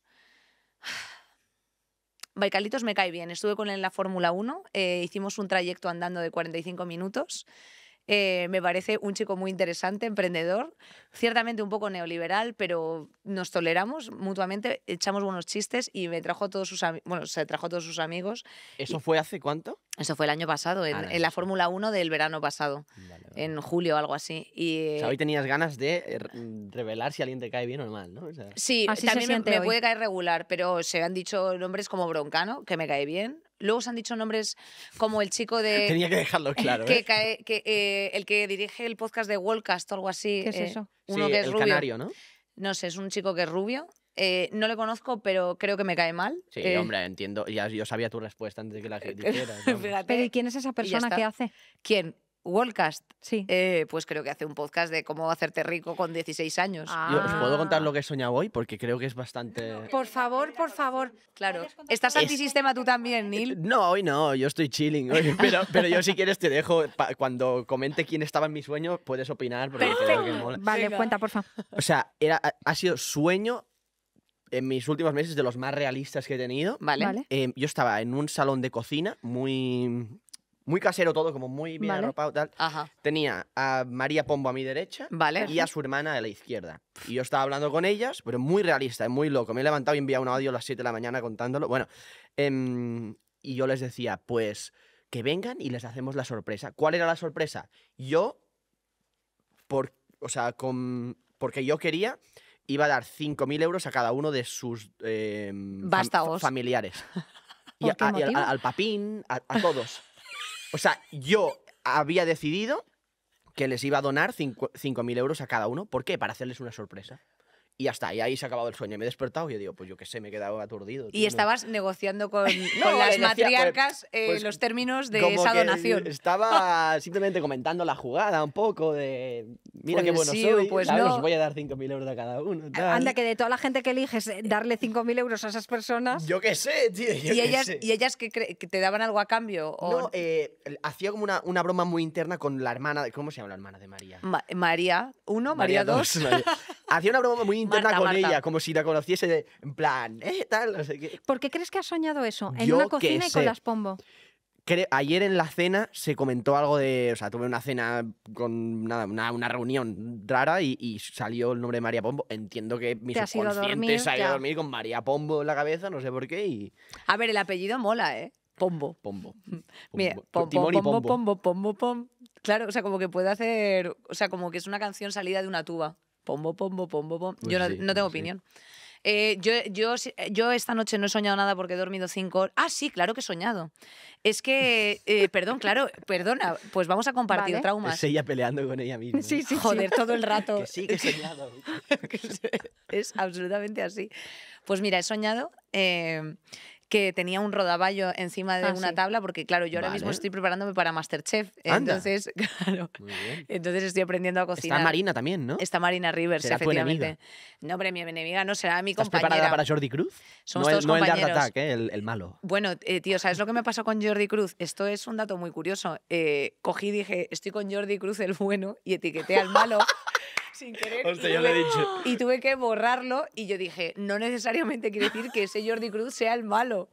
Baicalitos me cae bien. Estuve con él en la Fórmula 1. eh, hicimos un trayecto andando de 45 minutos. Eh, me parece un chico muy interesante, emprendedor, ciertamente un poco neoliberal, pero nos toleramos mutuamente, echamos buenos chistes y me trajo a todos sus amigos, bueno, se trajo a todos sus amigos. ¿Eso fue hace cuánto? Eso fue el año pasado, en, Ah, no, en la. Fórmula 1 del verano pasado, Vale, vale. en julio o algo así. Y, O sea, hoy tenías ganas de eh, re- revelar si alguien te cae bien o mal, ¿no? O sea, Sí, Así se también me- puede caer regular, pero se han dicho nombres como Broncano, que me cae bien. Luego se han dicho nombres como el chico de... tenía que dejarlo claro, que ¿eh? cae- que, eh, el que dirige el podcast de Wallcast o algo así. ¿Qué es eh, eso? Uno Sí, que es el rubio. canario, ¿no? No sé, es un chico que es rubio. Eh, no le conozco, pero creo que me cae mal. Sí, Eh, hombre, entiendo. Ya, yo sabía tu respuesta antes de que la que [laughs] dijeras. Pero ¿y quién es esa persona que hace? ¿Quién? Wallcast. Sí. Eh, pues creo que hace un podcast de cómo hacerte rico con 16 años. Yo os puedo contar Ah. lo que he soñado hoy porque creo que es bastante. Por favor, por favor. Claro. ¿Puedes contar ¿Estás antisistema tú también, Neil? No, hoy no, yo estoy chilling. hoy, [laughs] pero, pero yo si quieres te dejo, cuando comente quién estaba en mi sueño, puedes opinar porque creo que mola. Vale, Venga. cuenta, por favor. O sea, era, ha- ha sido sueño en mis últimos meses de los más realistas que he tenido. Vale. Vale. Eh, yo estaba en un salón de cocina muy, muy casero todo, como muy bien Vale. arropado tal. Ajá. Tenía a María Pombo a mi derecha Vale. y a su hermana a la izquierda. Y yo estaba hablando con ellas, pero muy realista, muy loco. Me he levantado y enviado un audio a las 7 de la mañana contándolo. Bueno, em, y yo les decía, pues que vengan y les hacemos la sorpresa. ¿Cuál era la sorpresa? Yo, por, o sea, con, porque yo quería, iba a dar 5.000 euros a cada uno de sus eh, fam- Vástagos. familiares. [laughs] Y, ¿Por qué a- y al, motivo? al papín, a, a todos. O sea, yo había decidido que les iba a donar cinco- 5.000 euros a cada uno. ¿Por qué? Para hacerles una sorpresa. Y ya está, y ahí se ha acabado el sueño. Me he despertado y yo digo, pues yo qué sé, me he quedado aturdido. Y tío, no- estabas negociando con, [laughs] las pues- matriarcas eh, pues, los términos de esa donación. Estaba [laughs] simplemente comentando la jugada un poco de. Mira qué Pues bueno sí, soy. pues ¿sabes? no. Os voy a dar 5.000 euros a cada uno. tal. Anda, que de toda la gente que eliges eh, darle 5.000 euros a esas personas. Yo qué sé, tío. yo ¿Y qué ellas, sé. ¿Y ellas que, te daban algo a cambio? O No, eh, hacía como una, una broma muy interna con la hermana. de- ¿Cómo se llama la hermana de María? Ma- María 1, María 2. [laughs] Hacía una broma muy interna Marta, con Marta. ella, como si la conociese de- en plan, eh, tal, no sé qué. ¿Por qué crees que has soñado eso? En Yo una cocina y sé. con las pombo. Cre- ayer en la cena se comentó algo de. O sea, tuve una cena con nada, una, una reunión rara y, y salió el nombre de María Pombo. Entiendo que mi Te subconsciente dormir, se ha ido a dormir con María Pombo en la cabeza, no sé por qué, y. A ver, el apellido mola, ¿eh? Pombo. Pombo. [laughs] Mira, Pombo. Timón y pombo, Pombo. pombo, pombo, pom. Claro, o sea, como que puede hacer. O sea, como que es una canción salida de una tuba. Pombo, pombo, pombo, pom. Pues Yo no, sí, no tengo pues sí. opinión. Eh, yo, yo, sí- yo esta noche no he soñado nada porque he dormido cinco horas. Ah, sí, claro que he soñado. Es que, eh, [laughs] perdón, claro, perdona, pues vamos a compartir Vale. traumas. Es ella peleando con ella misma. Sí, sí, sí. Joder, todo el rato. Que sí, que he soñado. [laughs] es absolutamente así. Pues mira, he soñado eh, que tenía un rodaballo encima de Ah, una sí. tabla, porque claro, yo ahora mismo estoy preparándome para Masterchef. Anda. Entonces, [laughs] claro, Muy bien. entonces estoy aprendiendo a cocinar. Está Marina también, ¿no? Está Marina Rivers, ¿Será tu efectivamente. enemiga? No, hombre, mi enemiga no será mi ¿Estás compañera. preparada para Jordi Cruz? Somos no el, todos el de. Attack, ¿eh? el, el malo. Bueno, eh, tío, ¿sabes lo que me pasó con Jordi Cruz? Esto es un dato muy curioso. Eh, cogí y dije, estoy con Jordi Cruz el bueno y etiqueté al malo sin querer. Y yo lo he tuve- dicho. [laughs] Y tuve que borrarlo y yo dije, no necesariamente quiere decir que ese Jordi Cruz sea el malo.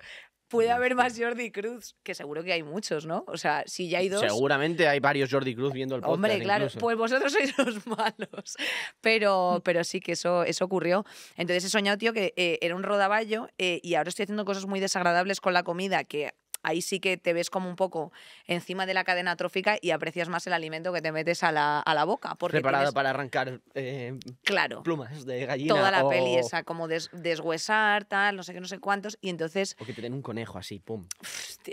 Puede haber más Jordi Cruz, que seguro que hay muchos, ¿no? O sea, si ya hay dos... Seguramente hay varios Jordi Cruz viendo el podcast. Hombre, claro, incluso. pues vosotros sois los [laughs] malos. Pero, pero sí que eso, eso ocurrió. Entonces he soñado, tío, que eh, era un rodaballo eh, y ahora estoy haciendo cosas muy desagradables con la comida que ahí sí que te ves como un poco encima de la cadena trófica y aprecias más el alimento que te metes a la, a la boca. Porque tienes- para arrancar eh, claro, plumas de gallina. toda la o, peli esa, como des- deshuesar, tal, no sé qué, no sé cuántos. Y entonces, O que te den un conejo así, pum.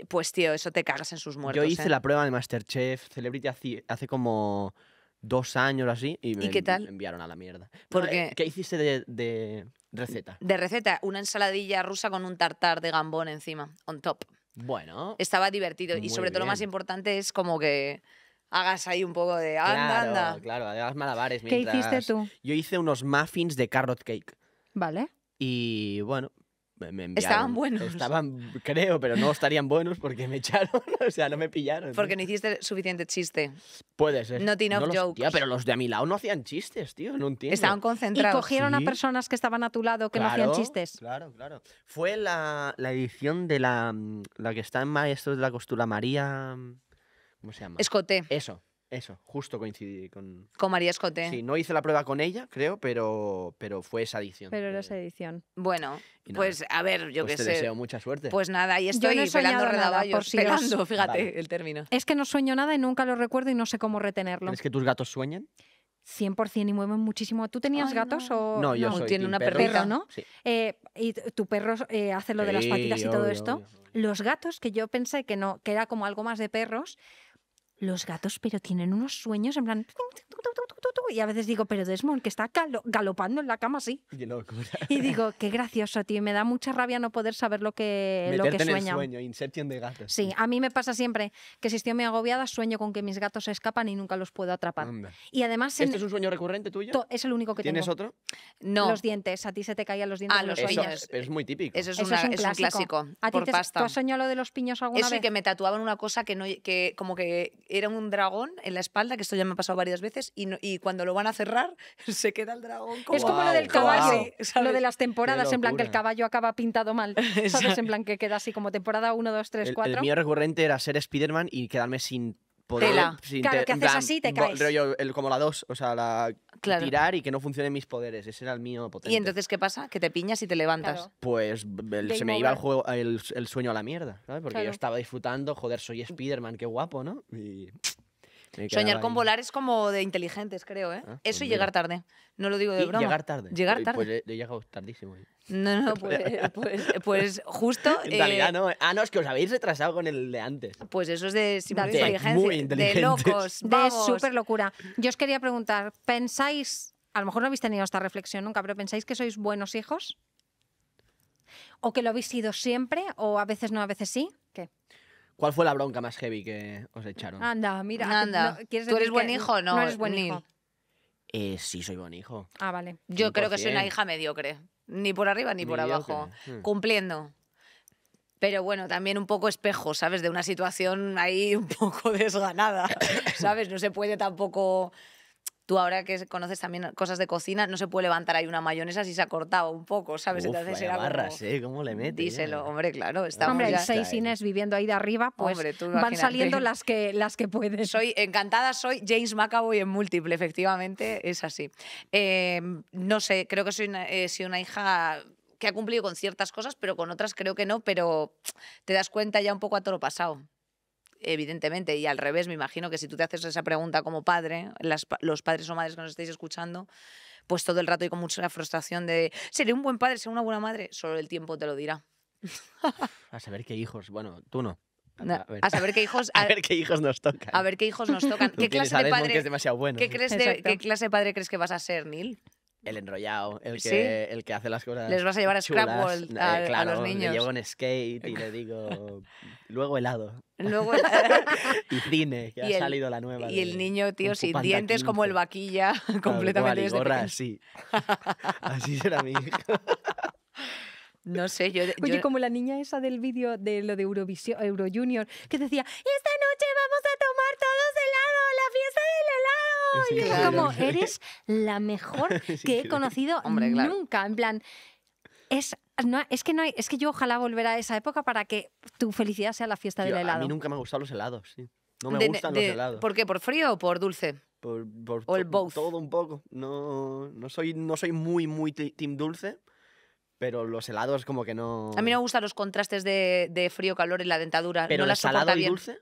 pues tío, eso te cagas en sus muertos. Yo hice ¿eh? la prueba de Masterchef Celebrity hace, hace como dos años así y me qué envi- tal? me enviaron a la mierda. ¿Por No, qué? eh, ¿Qué hiciste de, de receta? De receta, una ensaladilla rusa con un tartar de gambón encima, on top. Bueno, estaba divertido. Y sobre todo lo más importante es como que hagas ahí un poco de anda, claro, anda. claro, hagas malabares ¿Qué mientras... hiciste tú? Yo hice unos muffins de carrot cake Vale. y bueno, me, me enviaron. Estaban buenos. Estaban, creo, pero no estarían buenos porque me [laughs] echaron, o sea, no me pillaron. Porque no hiciste suficiente chiste. Puede ser. not enough los- jokes. Tía, pero los de a mi lado no hacían chistes, tío, no entiendo. Estaban Y concentrados. cogieron a personas que estaban a tu lado que no hacían chistes. Claro, claro. Fue la, la edición de la, la que está en Maestros de la Costura, María... mm, ¿Cómo se llama? Escoté, Eso, eso, justo coincidí con... con María Escoté. Sí, no hice la prueba con ella, creo, pero, pero fue esa edición. Pero era esa edición. Bueno, y nada, pues a ver, yo pues qué te sé. deseo mucha suerte. Pues nada, Yo estoy no he pelando soñado nada, redaballos. por si os- pelando, [laughs] fíjate Vale. el término. Es que no sueño nada y nunca lo recuerdo y no sé cómo retenerlo. ¿Crees que tus gatos sueñan? 100% y mueven muchísimo. ¿Tú tenías Ay, gatos no. o No, yo no, soy tiene una perrita. Perro, ¿no? Sí. Eh, y tu perro eh, hace lo de las patitas y todo obvio, esto. obvio. Los gatos, que yo pensé que no, que era como algo más de perros, los gatos, pero tienen unos sueños en plan. Y a veces digo, pero Desmond, que está galo- galopando en la cama así. [laughs] Qué locura. Y digo, qué gracioso, tío. y Me da mucha rabia no poder saber lo que, lo que Meterte en el sueña. sueño, Inception de gatos. Sí, a mí me pasa siempre que si estoy muy agobiada, sueño con que mis gatos se escapan y nunca los puedo atrapar. Anda. Y además en- ¿Este es un sueño recurrente tuyo? to- es el único que ¿Tienes tengo. otro? No, Los dientes, a ti se te caían los dientes Ah, en los Eso es muy típico. eso es, Eso una- es un es un clásico. clásico. ¿A ti por te- pasta. ¿Tú has soñado lo de los piños alguna Eso y vez? que me tatuaban una cosa que, no, que como que era un dragón en la espalda, que esto ya me ha pasado varias veces, y, no- y cuando lo van a cerrar, [laughs] se queda el dragón como... Es como lo del caballo, así, lo de las temporadas, en plan que el caballo acaba pintado mal. [laughs] ¿Sabes? En plan que queda así como temporada 1, 2, 3, El- el, 4. mío recurrente era ser Spider-Man y quedarme sin poder. Tela. sin Claro, te- que haces plan, así te caes. rollo, el- como la 2, o sea, la Claro. tirar y que no funcionen mis poderes. Ese era el mío potente. Y entonces, ¿qué pasa? Que te piñas y te levantas. Claro. Pues el- se me iba el, juego, el, el sueño a la mierda, ¿sabes? Porque Claro. yo estaba disfrutando, joder, soy Spider-Man, qué guapo, ¿no? Y Soñar con ahí. volar es como de inteligentes, creo, ¿eh? Ah, Eso pues y llegar tarde. No lo digo de Y broma. llegar tarde. Llegar Eh, tarde. Pues he, he llegado tardísimo. eh. No, no, [laughs] pues, pues, pues justo. En eh, realidad no. Ah, no, es que os habéis retrasado con el de antes. Pues eso es de De inteligencia. muy De locos. De súper locura. Yo os quería preguntar, ¿pensáis, a lo mejor no habéis tenido esta reflexión nunca, pero ¿pensáis que sois buenos hijos? ¿O que lo habéis sido siempre? ¿O a veces no, a veces sí? ¿Cuál fue la bronca más heavy que os echaron? Anda, mira. Anda. no, ¿quieres ¿Tú eres buen hijo? No, No eres buen hijo. Eh, sí, soy buen hijo. Ah, vale. Yo creo que soy una 100%. hija mediocre. Ni por arriba ni por Mediocre. abajo. Hmm. Cumpliendo. Pero bueno, también un poco espejo, ¿sabes? De una situación ahí [laughs] un poco desganada, [coughs] ¿sabes? No se puede tampoco... Tú ahora que conoces también cosas de cocina, no se puede levantar ahí una mayonesa si se ha cortado un poco, ¿sabes? Uf, Entonces era como, barras, ¿eh? ¿Cómo le metes? Díselo, hombre, claro. Estamos Hombre, hay ya- seis Inés viviendo ahí de arriba, pues Hombre, tú van imagínate. saliendo las que, las que pueden. Soy encantada, soy James McAvoy en múltiple, efectivamente, es así. Eh, no sé, creo que soy una, sido una hija que ha cumplido con ciertas cosas, pero con otras creo que no, pero te das cuenta ya un poco a todo lo pasado. Evidentemente, y al revés, me imagino que si tú te haces esa pregunta como padre, las los padres o madres que nos estáis escuchando, pues todo el rato hay con mucha frustración de ¿seré un buen padre, seré una buena madre? Solo el tiempo te lo dirá. [laughs] A saber qué hijos. Bueno, tú no. A, Na- a ver. A saber qué hijos, [laughs] A a, ver qué hijos nos tocan. a ver qué hijos nos tocan. [laughs] ¿Qué clase de Desmond, que padre? es demasiado bueno. ¿Qué, crees de- Exacto. ¿Qué clase de padre crees que vas a ser, Neil? El enrollado, el que, ¿Sí? el que hace las cosas. Les vas a llevar a. Scrabble Eh, a- los niños. Le llevo en skate y le digo. [laughs] Luego helado. Luego, [laughs] Y cine, que Y ha el- salido la nueva. y el niño, tío, sin dientes como el 15. vaquilla, [laughs] completamente desde gorra así. Así será mi hijo. No sé, yo... Oye, yo- como la niña esa del vídeo de lo de Eurovisión, Euro Junior, que decía, esta noche vamos a tomar todos era increíble. como, [laughs] eres la mejor [laughs] que he conocido Hombre, claro. nunca. En plan, es, no, es que no hay, es que yo ojalá volver a esa época para que tu felicidad sea la fiesta Tío, del helado. a mí nunca me han gustado los helados, sí. No me de- gustan de- los helados. ¿Por qué? ¿Por frío o por dulce? Por, por o el both. Todo un poco. No, no, soy, no soy muy, muy team dulce, pero los helados como que no... A mí no me gustan los contrastes de, de frío-calor en la dentadura. Pero no el salado y bien. dulce,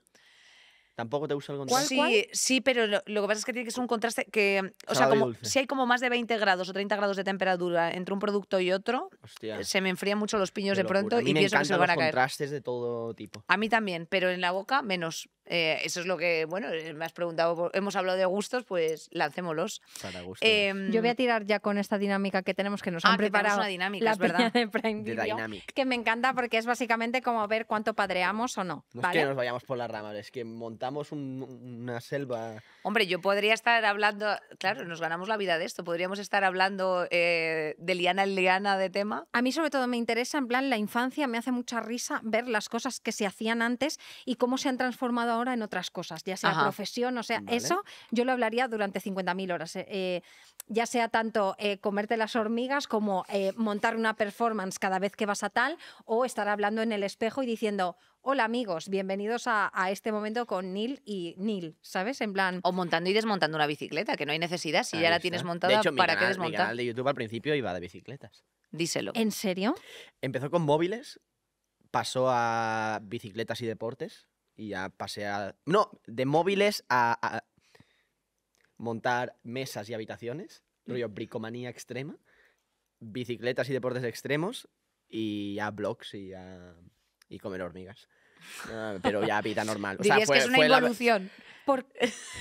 ¿tampoco te gusta el ¿Cuál, contraste? Sí, cuál? sí, pero lo, lo que pasa es que tiene que ser un contraste que, o sea, Salado como si hay como más de 20 grados o 30 grados de temperatura entre un producto y otro, Hostia, se me enfrían mucho los piños de pronto locura. A mí y me pienso que se van a los caer. contrastes de todo tipo. A mí también, pero en la boca menos. Eh, eso es lo que, bueno, eh, me has preguntado, hemos hablado de gustos, pues lancémoslos. Para gusto. Em, Yo voy a tirar ya con esta dinámica que tenemos que nos ah, han tenemos preparado una dinámica, la es verdad. de Prime de Video, Dynamic. que me encanta porque es básicamente como ver cuánto padreamos o no. No ¿vale? es que nos vayamos por las ramas, es que montamos un- una selva. Hombre, yo podría estar hablando, claro, nos ganamos la vida de esto, podríamos estar hablando eh, de liana en liana de tema. A mí sobre todo me interesa, en plan, la infancia me hace mucha risa ver las cosas que se hacían antes y cómo se han transformado ahora en otras cosas, ya sea Ajá. profesión, o sea, Vale. eso yo lo hablaría durante 50.000 horas. eh, eh, ya sea tanto eh, comerte las hormigas como eh, montar una performance cada vez que vas a tal o estar hablando en el espejo y diciendo, hola amigos, bienvenidos a, a este momento con Neil y Neil, ¿sabes? En plan... O montando y desmontando una bicicleta, que no hay necesidad. Si Ahí ya la tienes De montada, hecho, mi ¿para qué canal- Mi desmontar? canal de YouTube al principio iba de bicicletas. Díselo. ¿En serio? Empezó con móviles, pasó a bicicletas y deportes y ya pasé a... No, de móviles a, a montar mesas y habitaciones, rollo bricomanía extrema, bicicletas y deportes extremos y ya blogs y ya... y comer hormigas. Ah, pero ya vida [laughs] normal. O sea, Dirías fue, que es una fue la- involución. Por... [laughs] [laughs]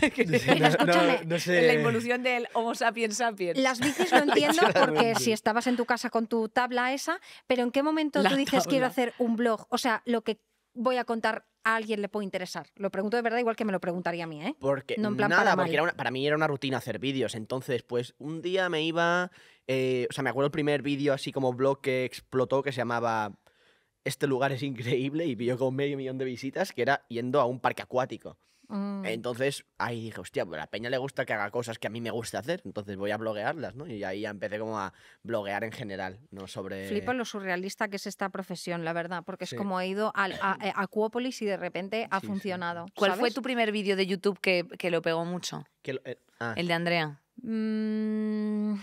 No, escúchame, no- no sé. La involución del Homo sapiens sapiens. Las bicis lo entiendo porque si estabas en tu casa con tu tabla esa, pero ¿en qué momento La tú dices quiero hacer un blog? O sea, lo que voy a contar a alguien le puede interesar. Lo pregunto de verdad igual que me lo preguntaría a mí, ¿eh? Porque No en plan nada, para porque era una- para mí era una rutina hacer vídeos. Entonces, pues un día me iba. eh, o sea, me acuerdo el primer vídeo así como blog que explotó que se llamaba Este lugar es increíble y vio como medio millón de visitas, que era yendo a un parque acuático. Mm. Entonces ahí dije, hostia, pues a la peña le gusta que haga cosas que a mí me gusta hacer. Entonces voy a bloguearlas, ¿no? Y ahí ya empecé como a bloguear en general, no sobre. Flipo lo surrealista que es esta profesión, la verdad, porque Sí. es como he ido al- a, a [laughs] Acuópolis y de repente ha Sí, sí. funcionado. ¿Cuál fue tu primer vídeo de YouTube que, que lo pegó mucho? Que lo- eh, ah, El de Andrea. Mm,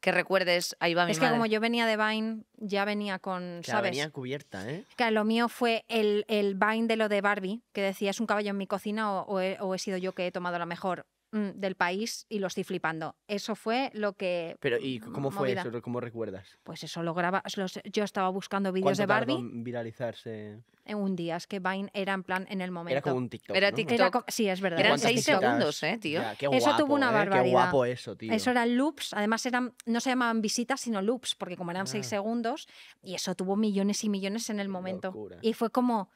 que recuerdes, ahí va mi Es que madre. como yo venía de Vine, ya venía con, Claro, ¿sabes? venía cubierta, ¿eh? Claro, lo mío fue el, el Vine de lo de Barbie, que decía, es un caballo en mi cocina o, o he, o he sido yo que he tomado la mejor del país y lo estoy flipando. Eso fue lo que... Pero, ¿y cómo fue movida. eso? ¿Cómo recuerdas? Pues eso lo graba. los- Yo estaba buscando vídeos ¿Cuánto de tardó Barbie en viralizarse? en un día. Es que Vine era en plan en el momento. Era como un TikTok, Era ¿no? TikTok. Era co- sí, es verdad. Eran ¿Cuántas seis segundos, eh, tío. Ya, qué Eso tuvo guapo, una ¿eh? barbaridad. Qué guapo eso, tío. Eso eran loops, además eran, no se llamaban visitas, sino loops, porque como eran seis Ah. segundos, y eso tuvo millones y millones en el momento. Locura. Y fue como,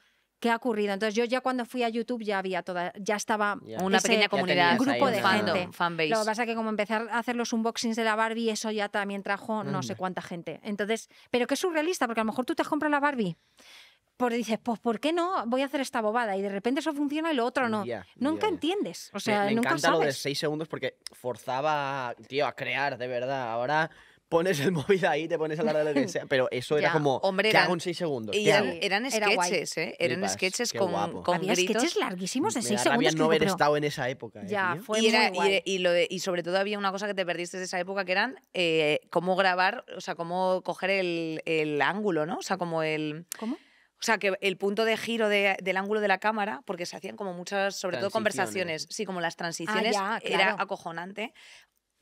¿qué ha ocurrido? Entonces yo ya cuando fui a YouTube ya había toda, ya estaba Ya. Una ese pequeña comunidad, ahí grupo de gente. fanbase. Lo que pasa es que como empecé a hacer los unboxings de la Barbie, eso ya también trajo no sé Anda. cuánta gente. Entonces, pero que es surrealista, porque a lo mejor tú te has comprado la Barbie. Pues dices, pues ¿por qué no voy a hacer esta bobada? Y de repente eso funciona y lo otro no. Ya, nunca ya. entiendes. O Me- sea, me, nunca encanta lo de. 6 segundos porque forzaba, tío, a crear, de verdad. Ahora pones el [laughs] móvil ahí, te pones a hablar de lo que sea. Pero eso era Ya, como, hombre, ¿qué eran- hago en 6 segundos? Y ¿Qué eran, hago? eran Era guay. sketches, ¿eh? Eran Flipas, sketches qué con, guapo. con Había gritos. sketches larguísimos de Me seis da rabia segundos. no que haber digo, pero- estado en esa época. eh, Ya, tío. fue y, muy era- y- guay. y lo de- y sobre todo había una cosa que te perdiste de esa época que eran eh, cómo grabar, o sea, cómo coger el, el ángulo, ¿no? O sea, como el... ¿Cómo? O sea, que el punto de giro de- del ángulo de la cámara, porque se hacían como muchas, sobre todo Transiciones. conversaciones, sí, como las transiciones, ya, era claro. acojonante.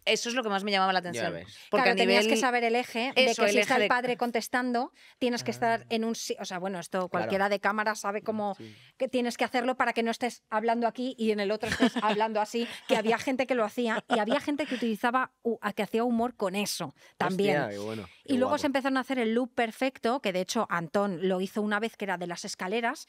Eso es lo que más me llamaba la atención. ves. Porque claro, a nivel... tenías que saber el eje de Eso, que si está el de- padre contestando, tienes que estar Ah. en un... O sea, bueno, esto cualquiera de cámara sabe cómo Sí. que tienes que hacerlo para que no estés hablando aquí y en el otro estés [laughs] hablando así, que había gente que lo hacía y había gente que utilizaba, que hacía humor con eso también. Hostia, qué bueno, qué Y luego guapo. se empezaron a hacer el loop perfecto, que de hecho Antón lo hizo una vez que era de las escaleras.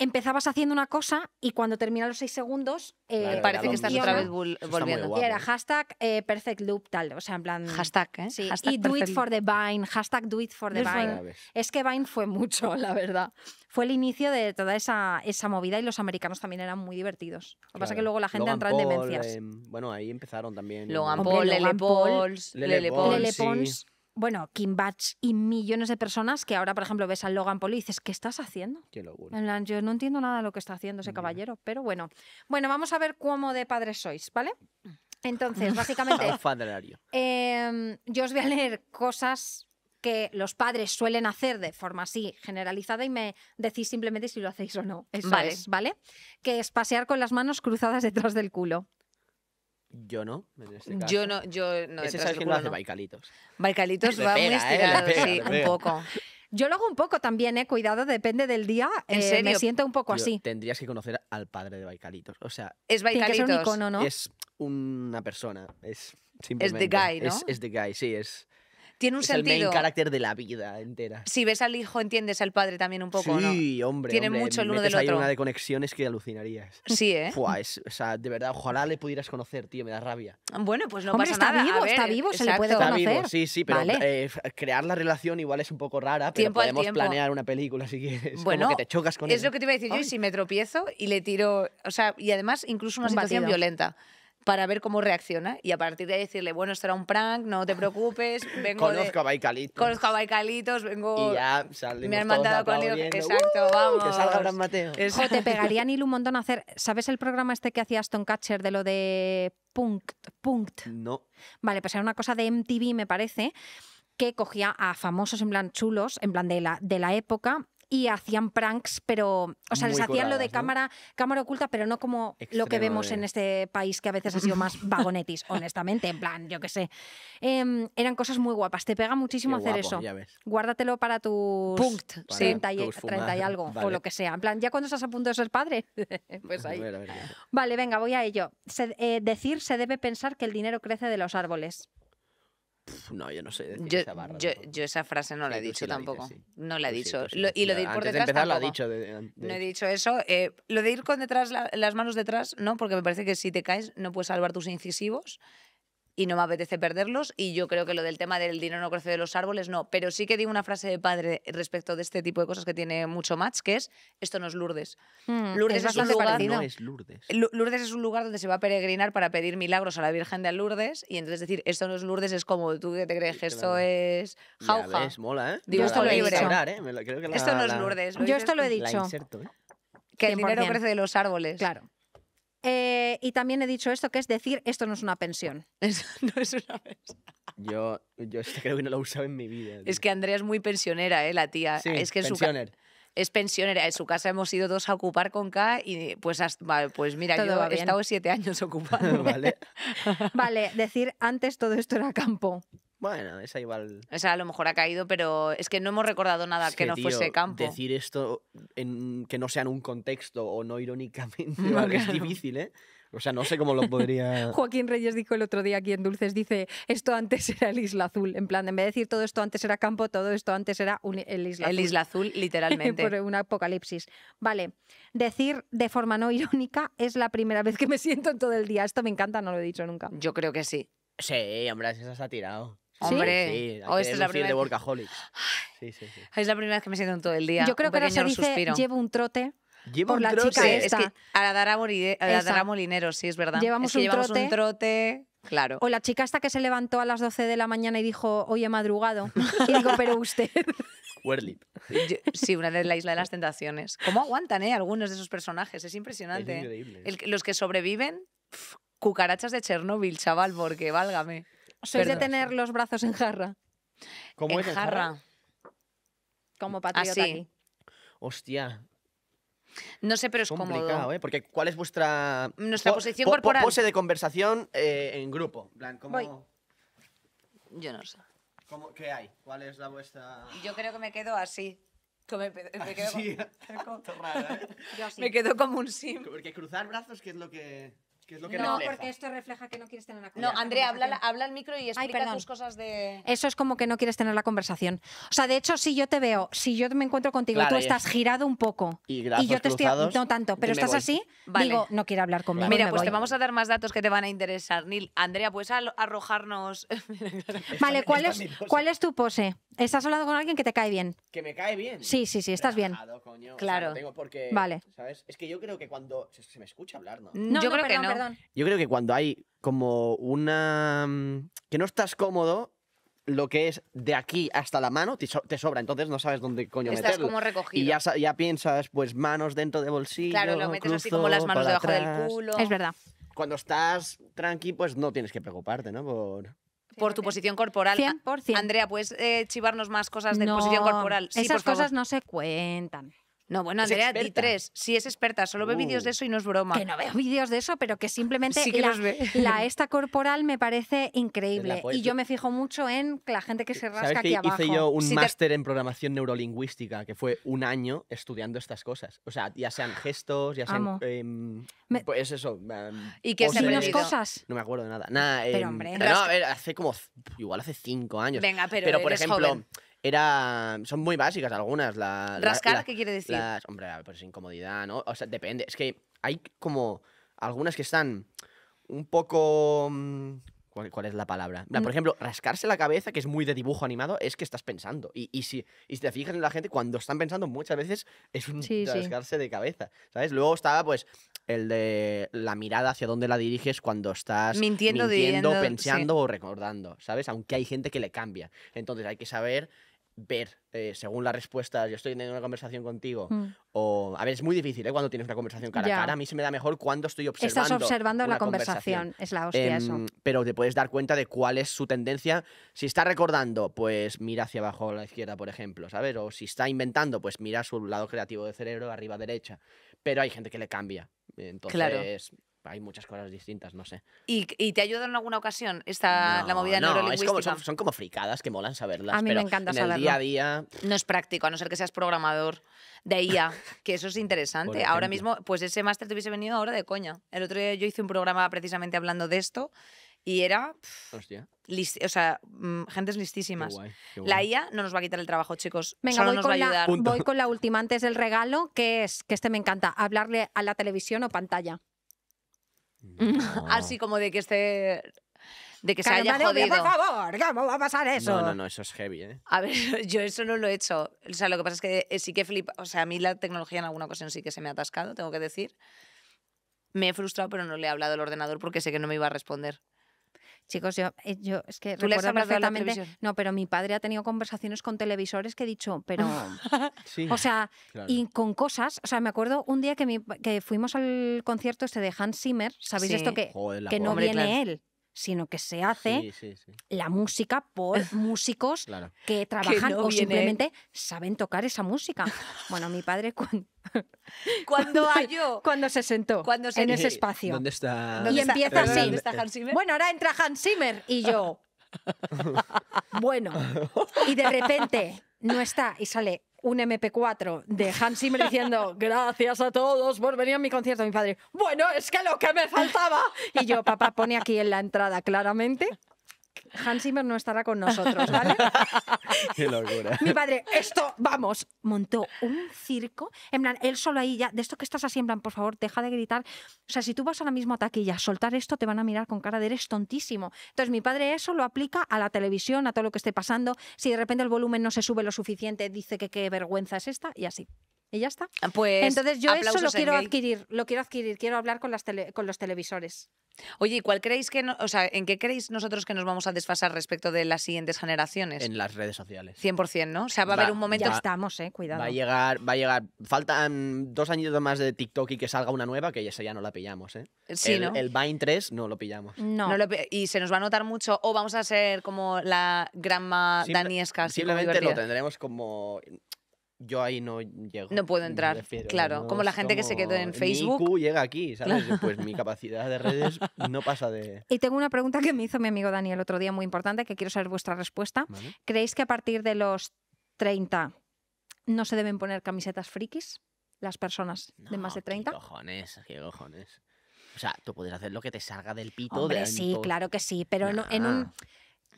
Empezabas haciendo una cosa y cuando terminan los seis segundos, eh, Claro, Parece que estás otra vez volviendo. guapo. y era hashtag eh, perfect loop tal, o sea, en plan... Hashtag, ¿eh? Sí, Hashtag y do it for the Vine, hashtag do it for the Vine. Es que Vine fue mucho, [laughs] la verdad. Fue el inicio de toda esa, esa movida y los americanos también eran muy divertidos. Lo que pasa es que luego la gente Logan entra en demencias. em, bueno, ahí empezaron también. Logan Paul, Lele Pauls, Lele Pauls. Bueno, Kim Batch y millones de personas que ahora, por ejemplo, ves al Logan Paul y dices, ¿qué estás haciendo? Qué locura. En plan, yo no entiendo nada de lo que está haciendo ese caballero, pero bueno. Bueno, vamos a ver cómo de padres sois, ¿vale? Entonces, [laughs] básicamente. Em, yo os voy a leer cosas que los padres suelen hacer de forma así generalizada y me decís simplemente si lo hacéis o no. Eso Vale. es, ¿vale? Que es pasear con las manos cruzadas detrás del culo. Yo no, en este caso. Yo no, yo no. Ese sabes quién lo hace. Baicalitos. Baicalitos va muy pega, ¿eh? Le estirado, pega, sí, un poco. Yo lo hago un poco también, ¿eh? Cuidado, depende del día. ¿En eh, Me siento un poco Tío, así. Tendrías que conocer al padre de Baicalitos. O sea, Es Tiene que ser un Baicalitos. icono, ¿no? es una persona. Es simplemente. guy, ¿no? Es, es the guy, sí. Es, Tiene un es el main sentido. carácter de la vida entera. Si ves al hijo, entiendes al padre también un poco, ¿no? sí, hombre. Tienen hombre, mucho el uno del ahí otro. una de conexiones que alucinarías. Sí, ¿eh? [laughs] Fua, es, o sea, de verdad, ojalá le pudieras conocer, tío, me da rabia. Bueno, pues no Hombre, pasa está nada. vivo, a ver, está vivo, se le puede. Está conocer. vivo, sí, sí, pero Vale. eh, crear la relación igual es un poco rara, pero Tiempo podemos tiempo. planear una película si quieres. Bueno, como que te chocas con Es él. lo que te iba a decir yo, y Ay. si me tropiezo y le tiro, o sea, y además incluso una Un situación batido. violenta para ver cómo reacciona y a partir de ahí decirle, bueno, esto era un prank, no te preocupes, [laughs] vengo de- Conozco a Baicalitos. conozco a Baicalitos, vengo... Y ya salimos me han mandado con el aplaudiendo. Exacto, ¡Uh! vamos. Que salga Abraham Mateo. Te [laughs] pegaría Neil un montón hacer. ¿Sabes el programa este que hacía Aston Catcher de lo de Punkt? Punkt. No. Vale, pues era una cosa de MTV, me parece, que cogía a famosos en plan chulos, en plan de la, de la época. Y hacían pranks, pero. O sea, les hacían lo de cámara, cámara oculta, pero no como lo que vemos en este país, que a veces ha sido más [laughs] vagonetis, honestamente, en plan, yo qué sé. Em, eran cosas muy guapas. Te pega muchísimo Qué hacer guapo, eso. Ya ves. Guárdatelo para tus Punkt, Para sí. 30 y, tus 30 y fumadas. algo, o lo que sea. En plan, ya cuando estás a punto de ser padre, [laughs] pues A ahí. ver, a ver, a ver. Vale, venga, voy a ello. Se- eh, decir se debe pensar que el dinero crece de los árboles. No, yo no sé decir Yo, esa barra. yo, esa frase no la he dicho sí la dices, tampoco. sí. No la he dicho. Lo- y lo de ir por Antes detrás de empezar lo dicho. de- de No he dicho eso. Eh, lo de ir con detrás la- las manos detrás, no, porque me parece que si te caes no puedes salvar tus incisivos y no me apetece perderlos. Y yo creo que lo del tema del dinero no crece de los árboles, no. Pero sí que digo una frase de padre respecto de este tipo de cosas que tiene mucho match, que es esto no es Lourdes. Mm, Lourdes es es un lugar-. No es Lourdes. Lourdes es un lugar donde se va a peregrinar para pedir milagros a la Virgen de Lourdes. Y entonces decir esto no es Lourdes es como tú que te crees que esto Claro. es jauja. ves, mola, ¿eh? Digo, esto lo he dicho. ¿eh? Creo que la- Esto no es Lourdes. lo Yo esto lo he dicho. inserto, ¿eh? Que el dinero 100%. crece de los árboles. Claro. Eh, y también he dicho esto, que es decir, esto no es una pensión. [laughs] Eso no es una vez. Yo, yo creo que no lo he usado en mi vida. Es que Andrea es muy pensionera, ¿eh? La tía. Sí, es que su pensioner. es pensionera. En su casa hemos ido dos a ocupar con K y pues, hasta- vale, pues mira, Todo yo he bien. estado siete años ocupando. [laughs] vale. [laughs] Vale, decir antes todo esto era campo. Bueno, esa igual. O sea, a lo mejor ha caído, pero es que no hemos recordado nada Es que, no tío, fuese campo. Decir esto en, que no sea en un contexto o no irónicamente [laughs] No, vale, es difícil, ¿eh? O sea, no sé cómo lo podría. [laughs] Joaquín Reyes dijo el otro día aquí en Dulces, dice, esto antes era el Isla Azul. En plan, en vez de decir todo esto antes era campo, todo esto antes era un- el Isla El Azul. Isla Azul, [laughs] literalmente. Por un apocalipsis. Vale, decir de forma no irónica es la primera vez que me siento en todo el día. Esto me encanta, no lo he dicho nunca. Yo creo que sí. Sí, hombre, esa se ha tirado. ¿Sí? Hombre, Sí, hay o que esta es la primera de workaholics. Sí, sí, sí. Es la primera vez que me siento en todo el día. Yo creo Un que ahora se dice suspiro. llevo un trote. Lleva Por un la trote. chica Sí, esta. es que a la Dara, Molide- a la. Dara Molineros, sí, es verdad. Llevamos es que un llevamos trote. un trote. Claro. O la chica esta que se levantó a las 12 de la mañana y dijo, hoy he madrugado. Y digo, pero usted. [laughs] Werlip. Yo- sí, una de la Isla de las Tentaciones. ¿Cómo aguantan, eh? Algunos de esos personajes. Es Es impresionante. increíble. El que- los que sobreviven, cucarachas de Chernóbil, chaval, porque válgame. Sois de tener los brazos en jarra, ¿Cómo en es en jarra. como patriota Así. aquí. Hostia, No sé, pero es complicado, cómodo. ¿eh? Porque ¿cuál es vuestra... Nuestra po- posición po- po- corporal. Pose de conversación eh, en grupo. Plan, ¿cómo, Voy. Yo no sé. cómo- ¿Qué hay? ¿Cuál es la vuestra...? Yo creo que me quedo así. Que me, me quedo, Sí, como- [laughs] raro, ¿eh? me quedo como un sim. Porque cruzar brazos, ¿qué es lo que, qué es lo que No, refleja? esto refleja que no quieres tener la No, Andrea, habla, habla al micro y explica tus cosas de... Eso es como que no quieres tener la conversación. O sea, de hecho, si yo te veo, si yo me encuentro contigo Claro, tú estás es- girado un poco Y y yo te estoy no tanto, pero estás voy. así, Vale. digo, no quiere hablar conmigo. Mira, me pues te vamos a dar más datos que te van a interesar. Nil, Andrea, ¿puedes arrojarnos...? [laughs] Vale, ¿cuál es. ¿cuál es tu pose? ¿Estás hablando con alguien que te cae bien? Que me cae bien. Sí, sí, sí, estás bien. Coño. O sea, Claro. no tengo por qué, Vale. ¿sabes? Es que yo creo que cuando... Se, se me escucha hablar, ¿no? No, Yo no, creo perdón, que no. perdón. Yo creo que cuando hay como una... mm, que no estás cómodo, lo que es de aquí hasta la mano te, so- te sobra, entonces no sabes dónde coño Estás meterlo. como recogido. Y ya, sa- ya piensas, pues manos dentro de bolsillo, Claro, lo metes así como las manos debajo del culo. Es verdad. Cuando estás tranqui, pues no tienes que preocuparte, ¿no? Por... Por tu posición corporal. 100%. Andrea, ¿puedes eh, chivarnos más cosas de No, posición corporal? Sí, esas por favor. cosas no se cuentan. No, bueno, Andrea, di experta. tres. Sí, es experta. Solo ve vídeos de Uh. eso y no es broma. Que no veo vídeos de eso, pero que simplemente Sí que la, los ve. la esta corporal me parece increíble. Y yo me fijo mucho en la gente que se rasca ¿Sabes aquí que abajo. hice yo un Si te- máster en programación neurolingüística que fue un año estudiando estas cosas? O sea, ya sean gestos, ya sean... Me- Pues eso. em, ¿Y qué aprendido? cosas. No me acuerdo de nada. Nada, Pero, em, hombre. no, a ver, hace como... Igual hace cinco años. Venga, pero, por eres ejemplo, joven. Era... Son muy básicas algunas. La, la- ¿Rascar la- qué quiere decir? Las, hombre, pues incomodidad, ¿no? O sea, depende. Es que hay como algunas que están un poco... mm, ¿Cuál, cuál es la palabra? Por Mm. ejemplo, rascarse la cabeza, que es muy de dibujo animado, es que estás pensando. Y, y si, y si te fijas en la gente, cuando están pensando muchas veces es un Sí, sí. rascarse de cabeza, ¿sabes? Luego estaba, pues, el de la mirada hacia dónde la diriges cuando estás Mintiendo, pensando o recordando, ¿sabes? Aunque hay gente que le cambia. Entonces hay que saber ver, eh, según las respuestas, yo estoy teniendo una conversación contigo, Mm. o... A ver, es muy difícil, ¿eh? Cuando tienes una conversación cara a cara, a mí se me da mejor cuando estoy observando Estás observando la conversación. Es la hostia eso. Em, pero te puedes dar cuenta de cuál es su tendencia. Si está recordando, pues mira hacia abajo a la izquierda, por ejemplo, ¿sabes? O si está inventando, pues mira su lado creativo del cerebro, arriba a derecha. Pero hay gente que le cambia. Entonces, hay muchas cosas distintas, no sé. ¿Y, y te ayuda en alguna ocasión esta, la No, movida no, es neurolingüística? como, son, son como fricadas que molan saberlas. A mí me pero encanta en saberlo. el día a día, No es práctico, a no ser que seas programador de IA, [laughs] que eso es interesante. Ahora mismo, pues ese máster te hubiese venido ahora de coña. El otro día yo hice un programa precisamente hablando de esto y era, pff, hostia, lis- o sea, mm, gentes qué listísimas. guay, qué La. IA no nos va a quitar el trabajo, chicos. Venga, Solo voy nos va a con, la, ayudar. Voy con la última antes del regalo, que es, que este me encanta, hablarle a la televisión o pantalla. [laughs] No. Así como de que esté. de que se haya jodido. Por favor, ¿cómo va a pasar eso? No, no, no, eso es heavy, ¿eh? A ver, [laughs] yo eso no lo he hecho. O sea, lo que pasa es que eh, sí que flipa. O sea, a mí la tecnología en alguna ocasión sí que se me ha atascado, tengo que decir. Me he frustrado, pero no le he hablado al ordenador porque sé que no me iba a responder. Chicos, yo, eh, yo es que ¿Tú recuerdo perfectamente. No, pero mi padre ha tenido conversaciones con televisores que he dicho, [laughs] pero. Sí, o sea, claro. y con cosas. O sea, me acuerdo un día que, mi- que fuimos al concierto este de Hans Zimmer. ¿Sabéis esto que, Joder, que no Hombre, viene claro. él? Sino que se hace Sí, sí, sí. la música por [laughs] músicos Claro. que trabajan no o viene simplemente saben tocar esa música. Bueno, mi padre cuan- [laughs] Cuando [laughs] halló. cuando, se sentó Cuando se- en ese espacio. ¿Dónde está? Y está- empieza así. ¿Dónde está Hans Zimmer? Bueno, ahora entra Hans Zimmer y yo. Bueno, y de repente no está y sale un MP4 de Hans Zimmer diciendo [laughs] gracias a todos por venir a mi concierto. Mi padre, bueno, es que lo que me faltaba. Y yo, papá, pone aquí en la entrada claramente. Hans Zimmer no estará con nosotros, ¿vale? [laughs] Qué locura. Mi padre, esto, vamos, montó un circo. En plan, él solo ahí ya, de esto que estás así, en plan, por favor, deja de gritar. O sea, si tú vas ahora mismo a taquilla a soltar esto, te van a mirar con cara de eres tontísimo. Entonces, mi padre eso lo aplica a la televisión, a todo lo que esté pasando. Si de repente el volumen no se sube lo suficiente, dice que qué vergüenza es esta y así. Y ya está. Pues. Entonces yo eso lo quiero gay. adquirir, lo quiero adquirir, quiero hablar con, las tele- con los televisores. Oye, ¿y cuál creéis que, no- o sea, en qué creéis nosotros que nos vamos a desfasar respecto de las siguientes generaciones? En las redes sociales. 100%, ¿no? O sea, va a haber un momento. Ya Va- estamos, eh, cuidado. Va a llegar, va a llegar. Faltan dos añitos más de TikTok y que salga una nueva, que esa ya no la pillamos, ¿eh? Sí, el, ¿no? el Vine 3 no lo pillamos. No. No lo pe- y se nos va a notar mucho, o vamos a ser como la grandma Simple- daniesca, Simplemente lo tendremos como. Yo ahí no llego. No puedo entrar, refiero, claro, no como la gente que se quedó en Facebook. Llega aquí, ¿sabes? Pues mi capacidad de redes [laughs] no pasa de. Y tengo una pregunta que me hizo mi amigo Dani el otro día muy importante, que quiero saber vuestra respuesta. ¿vale? ¿Creéis que a partir de los 30 no se deben poner camisetas frikis? Las personas de más de No, 30. ¿Qué cojones? ¿Qué cojones? O sea, tú puedes hacer lo que te salga del pito. Hombre, de sí, claro que sí, pero no- en un...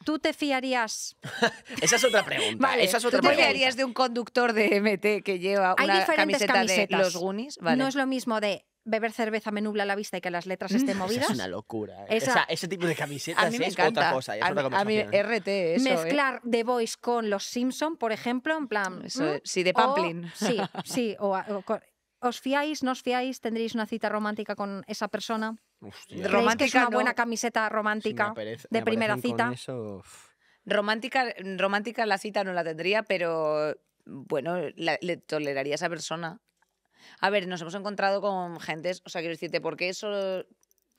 ¿Tú te fiarías? [laughs] Esa es otra pregunta. Vale, esa es ¿Tú otra te pregunta. fiarías de un conductor de MT que lleva Hay una diferentes camiseta camisetas. de los Goonies? Vale. No es lo mismo de beber cerveza me nubla la vista y que las letras estén Esa movidas. es una locura. ¿eh? Esa- Esa- ese tipo de camisetas a mí me es encanta. otra cosa. Es a, otra mí- a mí conversación. RT, eso, ¿eh? Mezclar The Voice con los Simpson, por ejemplo, en plan... Eso ¿mm? Sí, de O- Pamplin. sí, [laughs] sí. O, ¿Os fiáis, no os fiáis? ¿Tendréis una cita romántica con esa persona? Hostia, ¿Creéis que es Romántica una no. buena camiseta romántica aparece- de me primera cita? eso. Romántica, romántica la cita no la tendría, pero bueno, la- le toleraría a esa persona. A ver, nos hemos encontrado con gentes, o sea, quiero decirte, porque eso,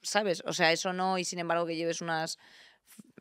¿sabes? O sea, eso no, y sin embargo que lleves unas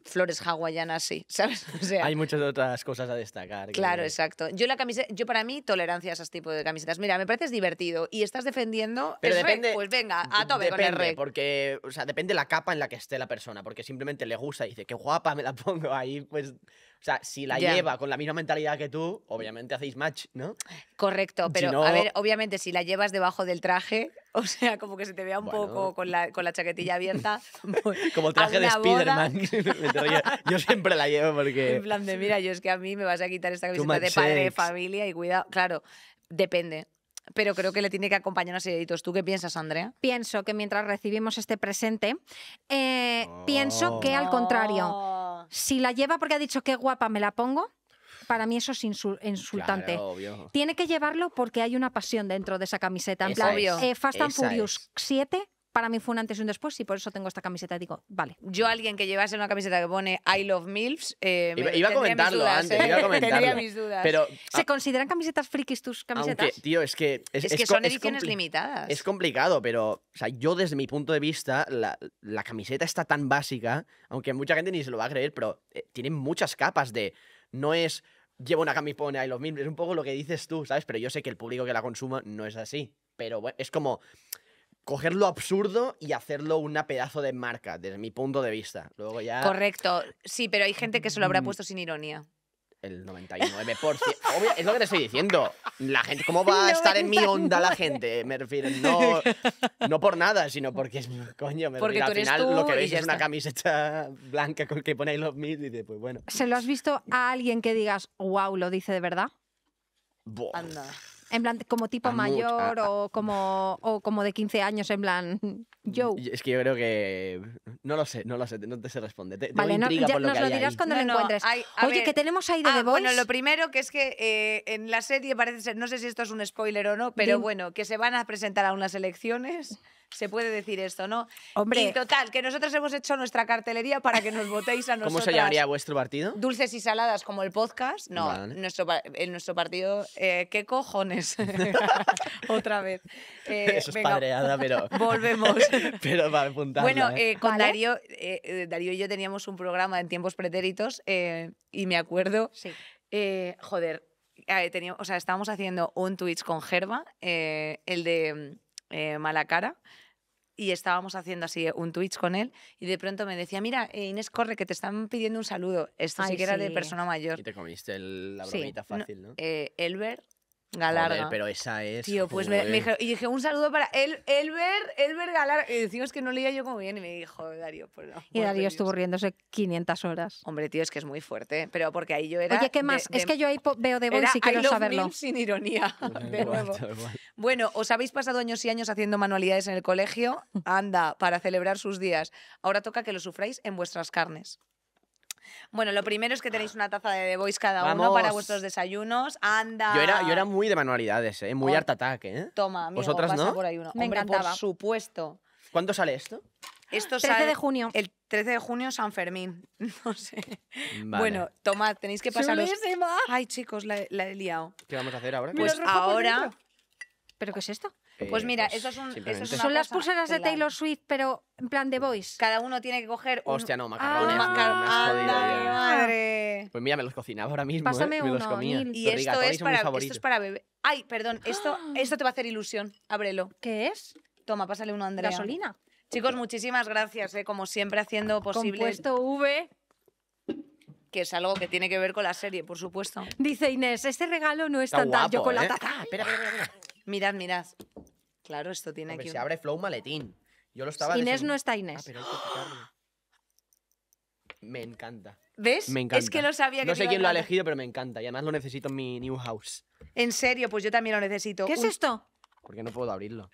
flores hawaianas, sí, [laughs] ¿sabes? O sea, Hay muchas otras cosas a destacar. que- Claro, exacto. Yo la camiseta, yo para mí tolerancia a esos tipos de camisetas. Mira, me parece divertido y estás defendiendo. Pero el rec, depende. pues venga, a tope con el depende, rec. Porque, o sea, depende la capa en la que esté la persona. Porque simplemente le gusta y dice, qué guapa me la pongo ahí, pues. O sea, si la lleva con la misma mentalidad que tú, obviamente hacéis match, ¿no? Correcto, Si pero no- a ver, obviamente si la llevas debajo del traje, [laughs] o sea, como que se te vea un Bueno. poco con la, con la chaquetilla abierta. pues, [laughs] Como el a traje de Spider-Man. [laughs] Yo siempre la llevo En porque. plan de, mira, yo es que a mí me vas a quitar esta camiseta de padre de familia y cuidado. Claro, depende. Pero creo que le tiene que acompañar unos sellitos. ¿Tú qué piensas, Andrea? Pienso que mientras recibimos este presente, eh, pienso que al contrario, Oh. Si la lleva porque ha dicho qué guapa me la pongo, para mí eso es insul- insultante. Claro. Tiene que llevarlo porque hay una pasión dentro de esa camiseta. En plan, es, eh, Fast and esa Furious es. 7 para mí fue un antes y un después y por eso tengo esta camiseta. Digo, vale. Yo, alguien que llevase una camiseta que pone I love MILFs, eh, me- Iba, iba a comentarlo dudas, antes, ¿eh? iba a [laughs] comentarlo. Tendría mis dudas. Pero. ¿Se a- consideran camisetas frikis tus camisetas? Aunque, tío, es que. Es, es que es son es ediciones limitadas. Es complicado, pero o sea, yo desde mi punto de vista, la, la camiseta está tan básica, aunque mucha gente ni se lo va a creer, pero eh, tiene muchas capas de... No es llevo una camisa y pone I love me, es un poco lo que dices tú, ¿sabes? Pero yo sé que el público que la consuma no es así. Pero bueno, es como coger lo absurdo y hacerlo una pedazo de marca, desde mi punto de vista. Luego ya Correcto. Sí, pero hay gente que se lo habrá Mm. puesto sin ironía. el 99%. [laughs] Obvio, es lo que te estoy diciendo. La gente, ¿cómo va a estar en mi onda la gente? Me refiero, no, no por nada, sino porque es, coño, me Porque refiero, tú al eres final lo que veis es una camiseta blanca con que pone I love me y dice, pues bueno. ¿Se lo has visto a alguien que digas, wow, lo dice de verdad? buah. Anda. En plan, como tipo A mayor a- a- o, como, o como de 15 años, en plan, [laughs] yo. Es que yo creo que. No lo sé, no lo sé, no te sé responder. Te- Vale, no, ya por lo nos que lo dirás ahí. cuando No, lo no, encuentres. hay- Oye, ver. que tenemos ahí de Ah, The Voice. bueno, lo primero que es que eh, en la serie parece ser, no sé si esto es un spoiler o no, pero Dim- bueno, que se van a presentar a unas elecciones se puede decir esto, ¿no? Hombre. Y total, que nosotros hemos hecho nuestra cartelería para que nos votéis a nosotros. ¿Cómo se llamaría vuestro partido? Dulces y saladas como el podcast. No, Vale. nuestro, en nuestro partido. eh, ¿Qué cojones? [laughs] Otra vez. [laughs] Eh, Eso es venga, padreada, pero. [laughs] Volvemos. pero para apuntarla, Bueno, ¿eh? eh, con Vale. Darío, eh, eh, Darío y yo teníamos un programa en tiempos pretéritos eh, y me acuerdo, Sí. eh, joder, eh, teníamos, o sea, estábamos haciendo un Twitch con Gerba, eh, el de mm, eh, Malacara, y estábamos haciendo así un Twitch con él y de pronto me decía, mira, eh, Inés, corre, que te están pidiendo un saludo. Esto sí Ay, que era de sí. persona mayor. Y te comiste el- la Sí. bromita No, fácil, ¿no? Eh, Elber Joder, Galarga. pero esa es. Tío, pues me, me joder. y dije, un saludo para el, Elber, Elber Galarga. Y decimos que no leía yo como bien y me dijo, Darío, por el Y amor de Darío Dios". estuvo riéndose 500 horas. Hombre, tío, es que es muy fuerte, pero porque ahí yo era... Oye, ¿qué de- más? de- es que yo ahí veo Voice era y quiero I love saberlo. Sin ironía, de nuevo. Bueno, ¿os habéis pasado años y años haciendo manualidades en el colegio? [laughs] Anda, para celebrar sus días. Ahora toca que lo sufráis en vuestras carnes. Bueno, lo primero es que tenéis una taza de The Voice cada uno para vuestros desayunos. Anda. Yo era, yo era muy de manualidades, ¿eh? Muy Oh. art attack, ¿eh? Toma, amigo, ¿Vosotras pasa no? por ahí uno. Me Hombre, encantaba. por supuesto. ¿Cuándo sale esto? Esto 13 sale de junio. el 13 de junio, San Fermín. [laughs] No sé. Vale. Bueno, tomad, tenéis que pasaros... ¡Chulísima! Ay, chicos, la, la he liado. ¿Qué vamos a hacer ahora? Pues ahora... ¿Pero qué es esto? Pues Eh, mira, eso es un- eso es simplemente. una Son las pulseras de Taylor Swift, pero en plan The Voice. Cada uno tiene que coger un... Hostia, no, un macarrones. no, macar- me has jodido ¡Anda, ya. mi madre! Pues mira, me los cocinaba ahora mismo, Pásame ¿eh? Me los uno, comía. Y Los esto es, para, esto favoritos. es para bebé. Ay, perdón, esto, [gasps] esto te va a hacer ilusión. Ábrelo. ¿Qué es? Toma, pásale uno a Andrea. Gasolina. Chicos, muchísimas gracias, eh, como siempre, haciendo posible Compuesto V. que es algo que tiene que ver con la serie, por supuesto. Dice Inés, este regalo no es Está tan tal. Yo guapo, con la ¿eh? taza. Espera, espera, espera. Mirad, mirad. Claro, esto tiene Hombre, que... se abre flow maletín. Yo lo estaba Inés no está Ah, Inés. pero hay que quitarlo. Me encanta. ¿Ves? Me encanta. Es que lo sabía que No te sé iba quién lo ha elegido, pero me encanta. Y además lo necesito en mi new house. En serio, pues yo también lo necesito. ¿Qué es Un- esto? Porque no puedo abrirlo.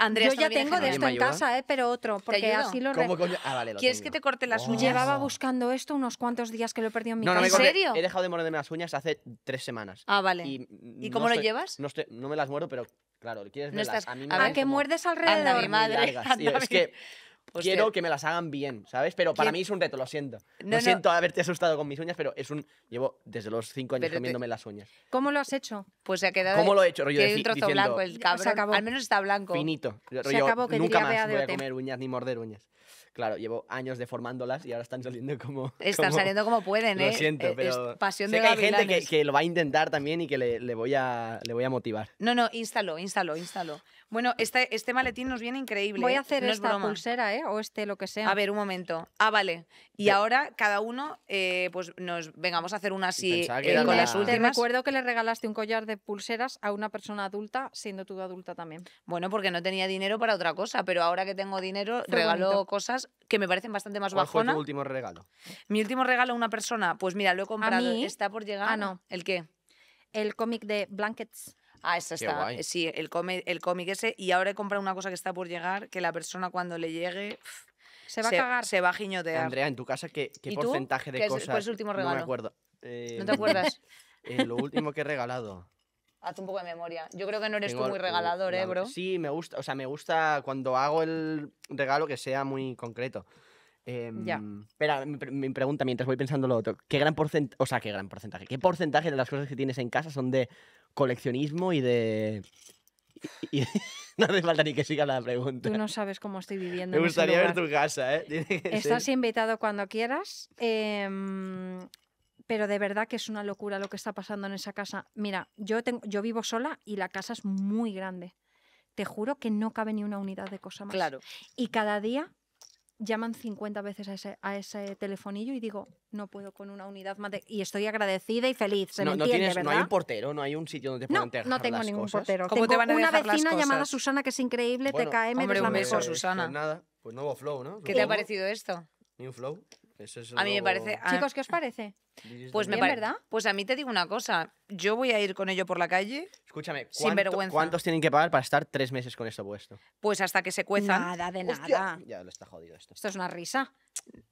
Andrea, Yo ya tengo de esto en casa, ¿eh? pero otro, porque así lo... re- ¿Cómo coño? Ah, vale, lo ¿Quieres tengo. que te corte las Oh. uñas? Llevaba buscando esto unos cuantos días que lo he perdido en mi No, casa. ¿En serio? He dejado de morderme las uñas hace tres semanas. Ah, vale. ¿Y, ¿Y no cómo lo estoy- llevas? No, estoy- no me las muerdo, pero claro, ¿quieres No verlas? estás- A mí me ver, A que como muerdes Anda, alrededor. mi muy madre. anda, Es mi- que Hostia. quiero que me las hagan bien, ¿sabes? Pero para ¿Quién- mí es un reto, lo siento. No, lo no. siento haberte asustado con mis uñas, pero es un... Llevo desde los cinco años Pero te- comiéndome las uñas. ¿Cómo lo has hecho? Pues se ha quedado... ¿Cómo lo he hecho, rollo? Deci- un trozo diciendo, blanco el cabrón. acabó. Al menos está blanco. Finito. Se Rollo, acabó, que nunca más voy a comer uñas ni morder uñas. Claro, llevo años deformándolas y ahora están saliendo como... [laughs] Están como- saliendo como pueden, ¿eh? Lo siento, Eh, es pero pasión sé de que hay gente que, que lo va a intentar también y que le, le voy, a, le voy a motivar. No, no, instalo, instalo, instalo. Bueno, este, este maletín nos viene increíble. Voy ¿eh? a hacer No es esta pulsera, ¿eh? O este, lo que sea. A ver, un momento. Ah, vale. Y ahora cada uno, eh, pues nos vengamos a hacer una así eh, con la- las Te últimas. recuerdo que le regalaste un collar de pulseras a una persona adulta, siendo tú adulta también. Bueno, porque no tenía dinero para otra cosa, pero ahora que tengo dinero, Fue regalo bonito. cosas que me parecen bastante más ¿Cuál fue bajona. tu último regalo? Mi último regalo a una persona, pues mira, lo he comprado. mí? Está por llegar. Ah, no. ¿El qué? El cómic de Blankets. Ah, esta Qué está. guay. eh, Sí, el cómic, el cómic ese. Y ahora he comprado una cosa que está por llegar, que la persona cuando le llegue Se va a cagar. se va a giñotear. Andrea, en tu casa, ¿qué, qué ¿Y tú? porcentaje de ¿Qué es- cosas...? cuál es el último No regalo? me acuerdo. Eh, ¿No te acuerdas? [laughs] eh, lo último que he regalado. Haz un poco de memoria. Yo creo que no eres Tengo tú muy regalador, la- ¿eh, bro? Sí, me gusta, o sea, me gusta cuando hago el regalo que sea muy concreto. Em, Ya. Espera, mi, pre- mi pregunta mientras voy pensando lo otro. ¿Qué gran porcentaje, o sea, qué gran porcentaje, qué porcentaje de las cosas que tienes en casa son de coleccionismo y de... y- y- [laughs] no hace falta ni que siga la pregunta. Tú no sabes cómo estoy viviendo. me gustaría ver tu casa, ¿eh? Estás ser- invitado cuando quieras. em, pero de verdad que es una locura lo que está pasando en esa casa. Mira, yo, tengo, yo vivo sola y la casa es muy grande. Te juro que no cabe ni una unidad de cosa más. Claro. Y cada día llaman 50 veces a ese, a ese telefonillo y digo, no puedo con una unidad más. de-". Y estoy agradecida y feliz. Se no, me no entiende, tienes, ¿verdad? no hay un portero, no hay un sitio donde te No, puedan dejar no tengo las ningún cosas? portero. ¿Cómo te tengo van a una dejar las vecina llamada? Susana que es increíble, Bueno, TKM hombre, es la un beso, mejor. Susana. Pues nada, pues nuevo flow, ¿no? ¿Qué te ha parecido esto? New flow. Es A mí me parece... ah, Chicos, ¿qué os parece? Pues me parece... ¿verdad? Pues a mí te digo una cosa. Yo voy a ir con ello por la calle, Escúchame, Sin ¿cuánto- vergüenza. ¿cuántos tienen que pagar para estar tres meses con esto puesto? pues hasta que se cuezan. Nada de Hostia, nada. Ya lo está jodido esto. Esto es una risa.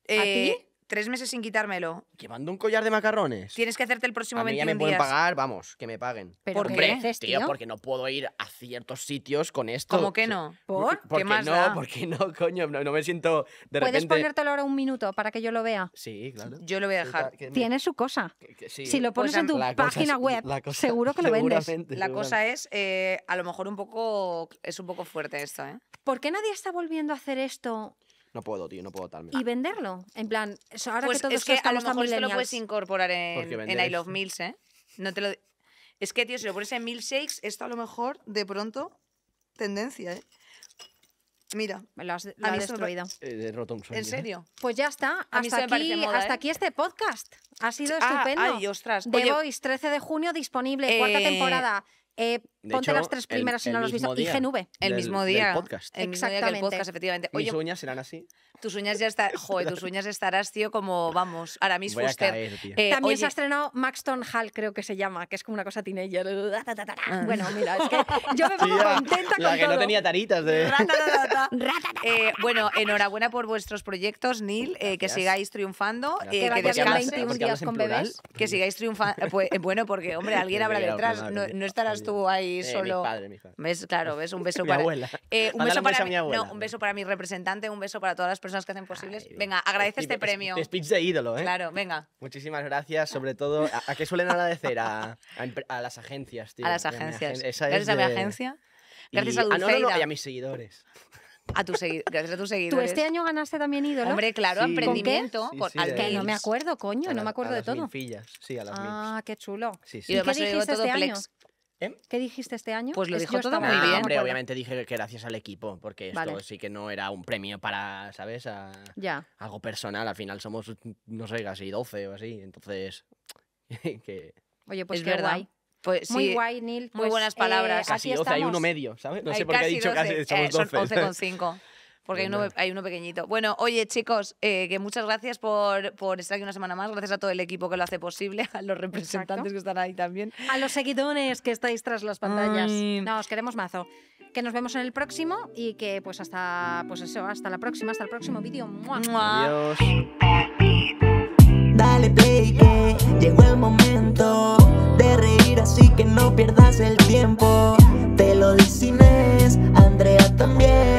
Eh, ti? Tres meses sin quitármelo. Llevando un collar de macarrones. Tienes que hacerte el próximo a mí ya 21 me pueden días. pagar, vamos, que me paguen. ¿Pero ¿Por qué qué? Tío, tío? porque no puedo ir a ciertos sitios con esto. ¿Cómo que no? ¿Por? Porque más no, da? porque no, coño, no, no me siento de ¿Puedes repente... ponértelo ahora un minuto para que yo lo vea? Sí, claro. Yo lo voy a dejar. Tiene su cosa. que- que sí. Si lo pones Pues en tu página es- web, cosa- seguro que lo vendes. La cosa es, eh, a lo mejor un poco, es un poco fuerte esto, ¿eh? ¿Por qué nadie está volviendo a hacer esto No puedo, tío, no puedo darme. y venderlo? En plan, ahora pues que todos es que a lo mejor esto lo puedes incorporar Porque en, en I Love Mills, ¿eh? No te lo... Es que, tío, si lo pones en milkshakes, esto a lo mejor, de pronto, tendencia, ¿eh? Mira, Me lo has, lo A mí destruido. Eh, he roto un sueño. ¿en serio? Pues ya está. A mí Hasta aquí, moda, hasta ¿eh? aquí este podcast. Ha sido Ah, estupendo. ay, ostras. The Oye, Voice, 13 de junio, disponible, cuarta Eh, temporada. De ponte hecho, las tres el- primeras si no lo has visto. mismo Y día. GNV. el del- mismo del día. podcast. El mismo día que el Exactamente. podcast, efectivamente. Mis Oye, uñas serán así. tus uñas ya están... Joder, tus uñas estarás, tío, como, vamos, Aramis Voy a Fuster. caer, tío. Eh, También oye, se ha estrenado Maxton Hall, creo que se llama, que es como una cosa teenager. Ah. Bueno, mira, es que yo me pongo Tía, contenta la con que todo. no tenía taritas de... Eh, bueno, enhorabuena por vuestros proyectos, Neil. eh, que sigáis triunfando. Eh, Que descanse. 21 porque hablas días con bebés. Que sigáis triunfando. Pues, bueno, porque, hombre, [laughs] alguien Sí, habrá detrás. sí. no estarás tú ahí Eh, solo. Mi padre, mi padre. ¿Ves? Claro, ¿ves? Un [laughs] beso Mi para. abuela. Eh, un beso un beso para a mi abuela. No, un beso para mi representante, un beso para todas las personas que hacen posibles. Ay, Venga, agradece este premio. Speech de ídolo, ¿eh? Claro, venga. Muchísimas gracias, sobre todo. ¿A, a qué suelen agradecer? A, a las agencias, tío. A las agencias. agen- esa es Gracias a mi agencia. y- Gracias a ah, no, no, no, Dulceida. y a mis seguidores. A tus segui- Gracias a tus ¿Tú seguidores. este año ganaste también ídolo? Hombre, claro, Sí. emprendimiento. ¿Con qué? Sí, que no me acuerdo, coño, A no la- me acuerdo a de las todo. Sí, a las Ah, qué chulo. Y. ¿Y qué dijiste todo este año? ¿Eh? ¿Qué dijiste este año? Pues lo Es- dijo todo estaba- muy bien. hombre, obviamente dije que gracias al equipo, porque esto Vale. sí que no era un premio para, ¿sabes? A- Ya. algo personal. Al final somos, no sé, casi 12 o así. Entonces, [laughs] que Oye, pues es qué verdad. guay. Pues Muy sí, guay, Neil. muy Pues, buenas eh, palabras. aquí casi 12, hay uno estamos. medio, ¿sabes? No sé hay por qué he dicho 12, casi, somos eh, son 12. 11,5. [laughs] Porque hay uno, hay uno, pequeñito. Bueno, oye, chicos, eh, que muchas gracias por, por, estar aquí una semana más. Gracias a todo el equipo que lo hace posible, a los representantes que están ahí también. A los seguidores que estáis tras las pantallas. Ay. No, os queremos mazo. Que nos vemos en el próximo y que pues hasta pues eso, hasta la próxima, hasta el próximo vídeo. Adiós. Dale play que llegó el momento de reír, así que no pierdas el tiempo. Te lo dice Andrea también.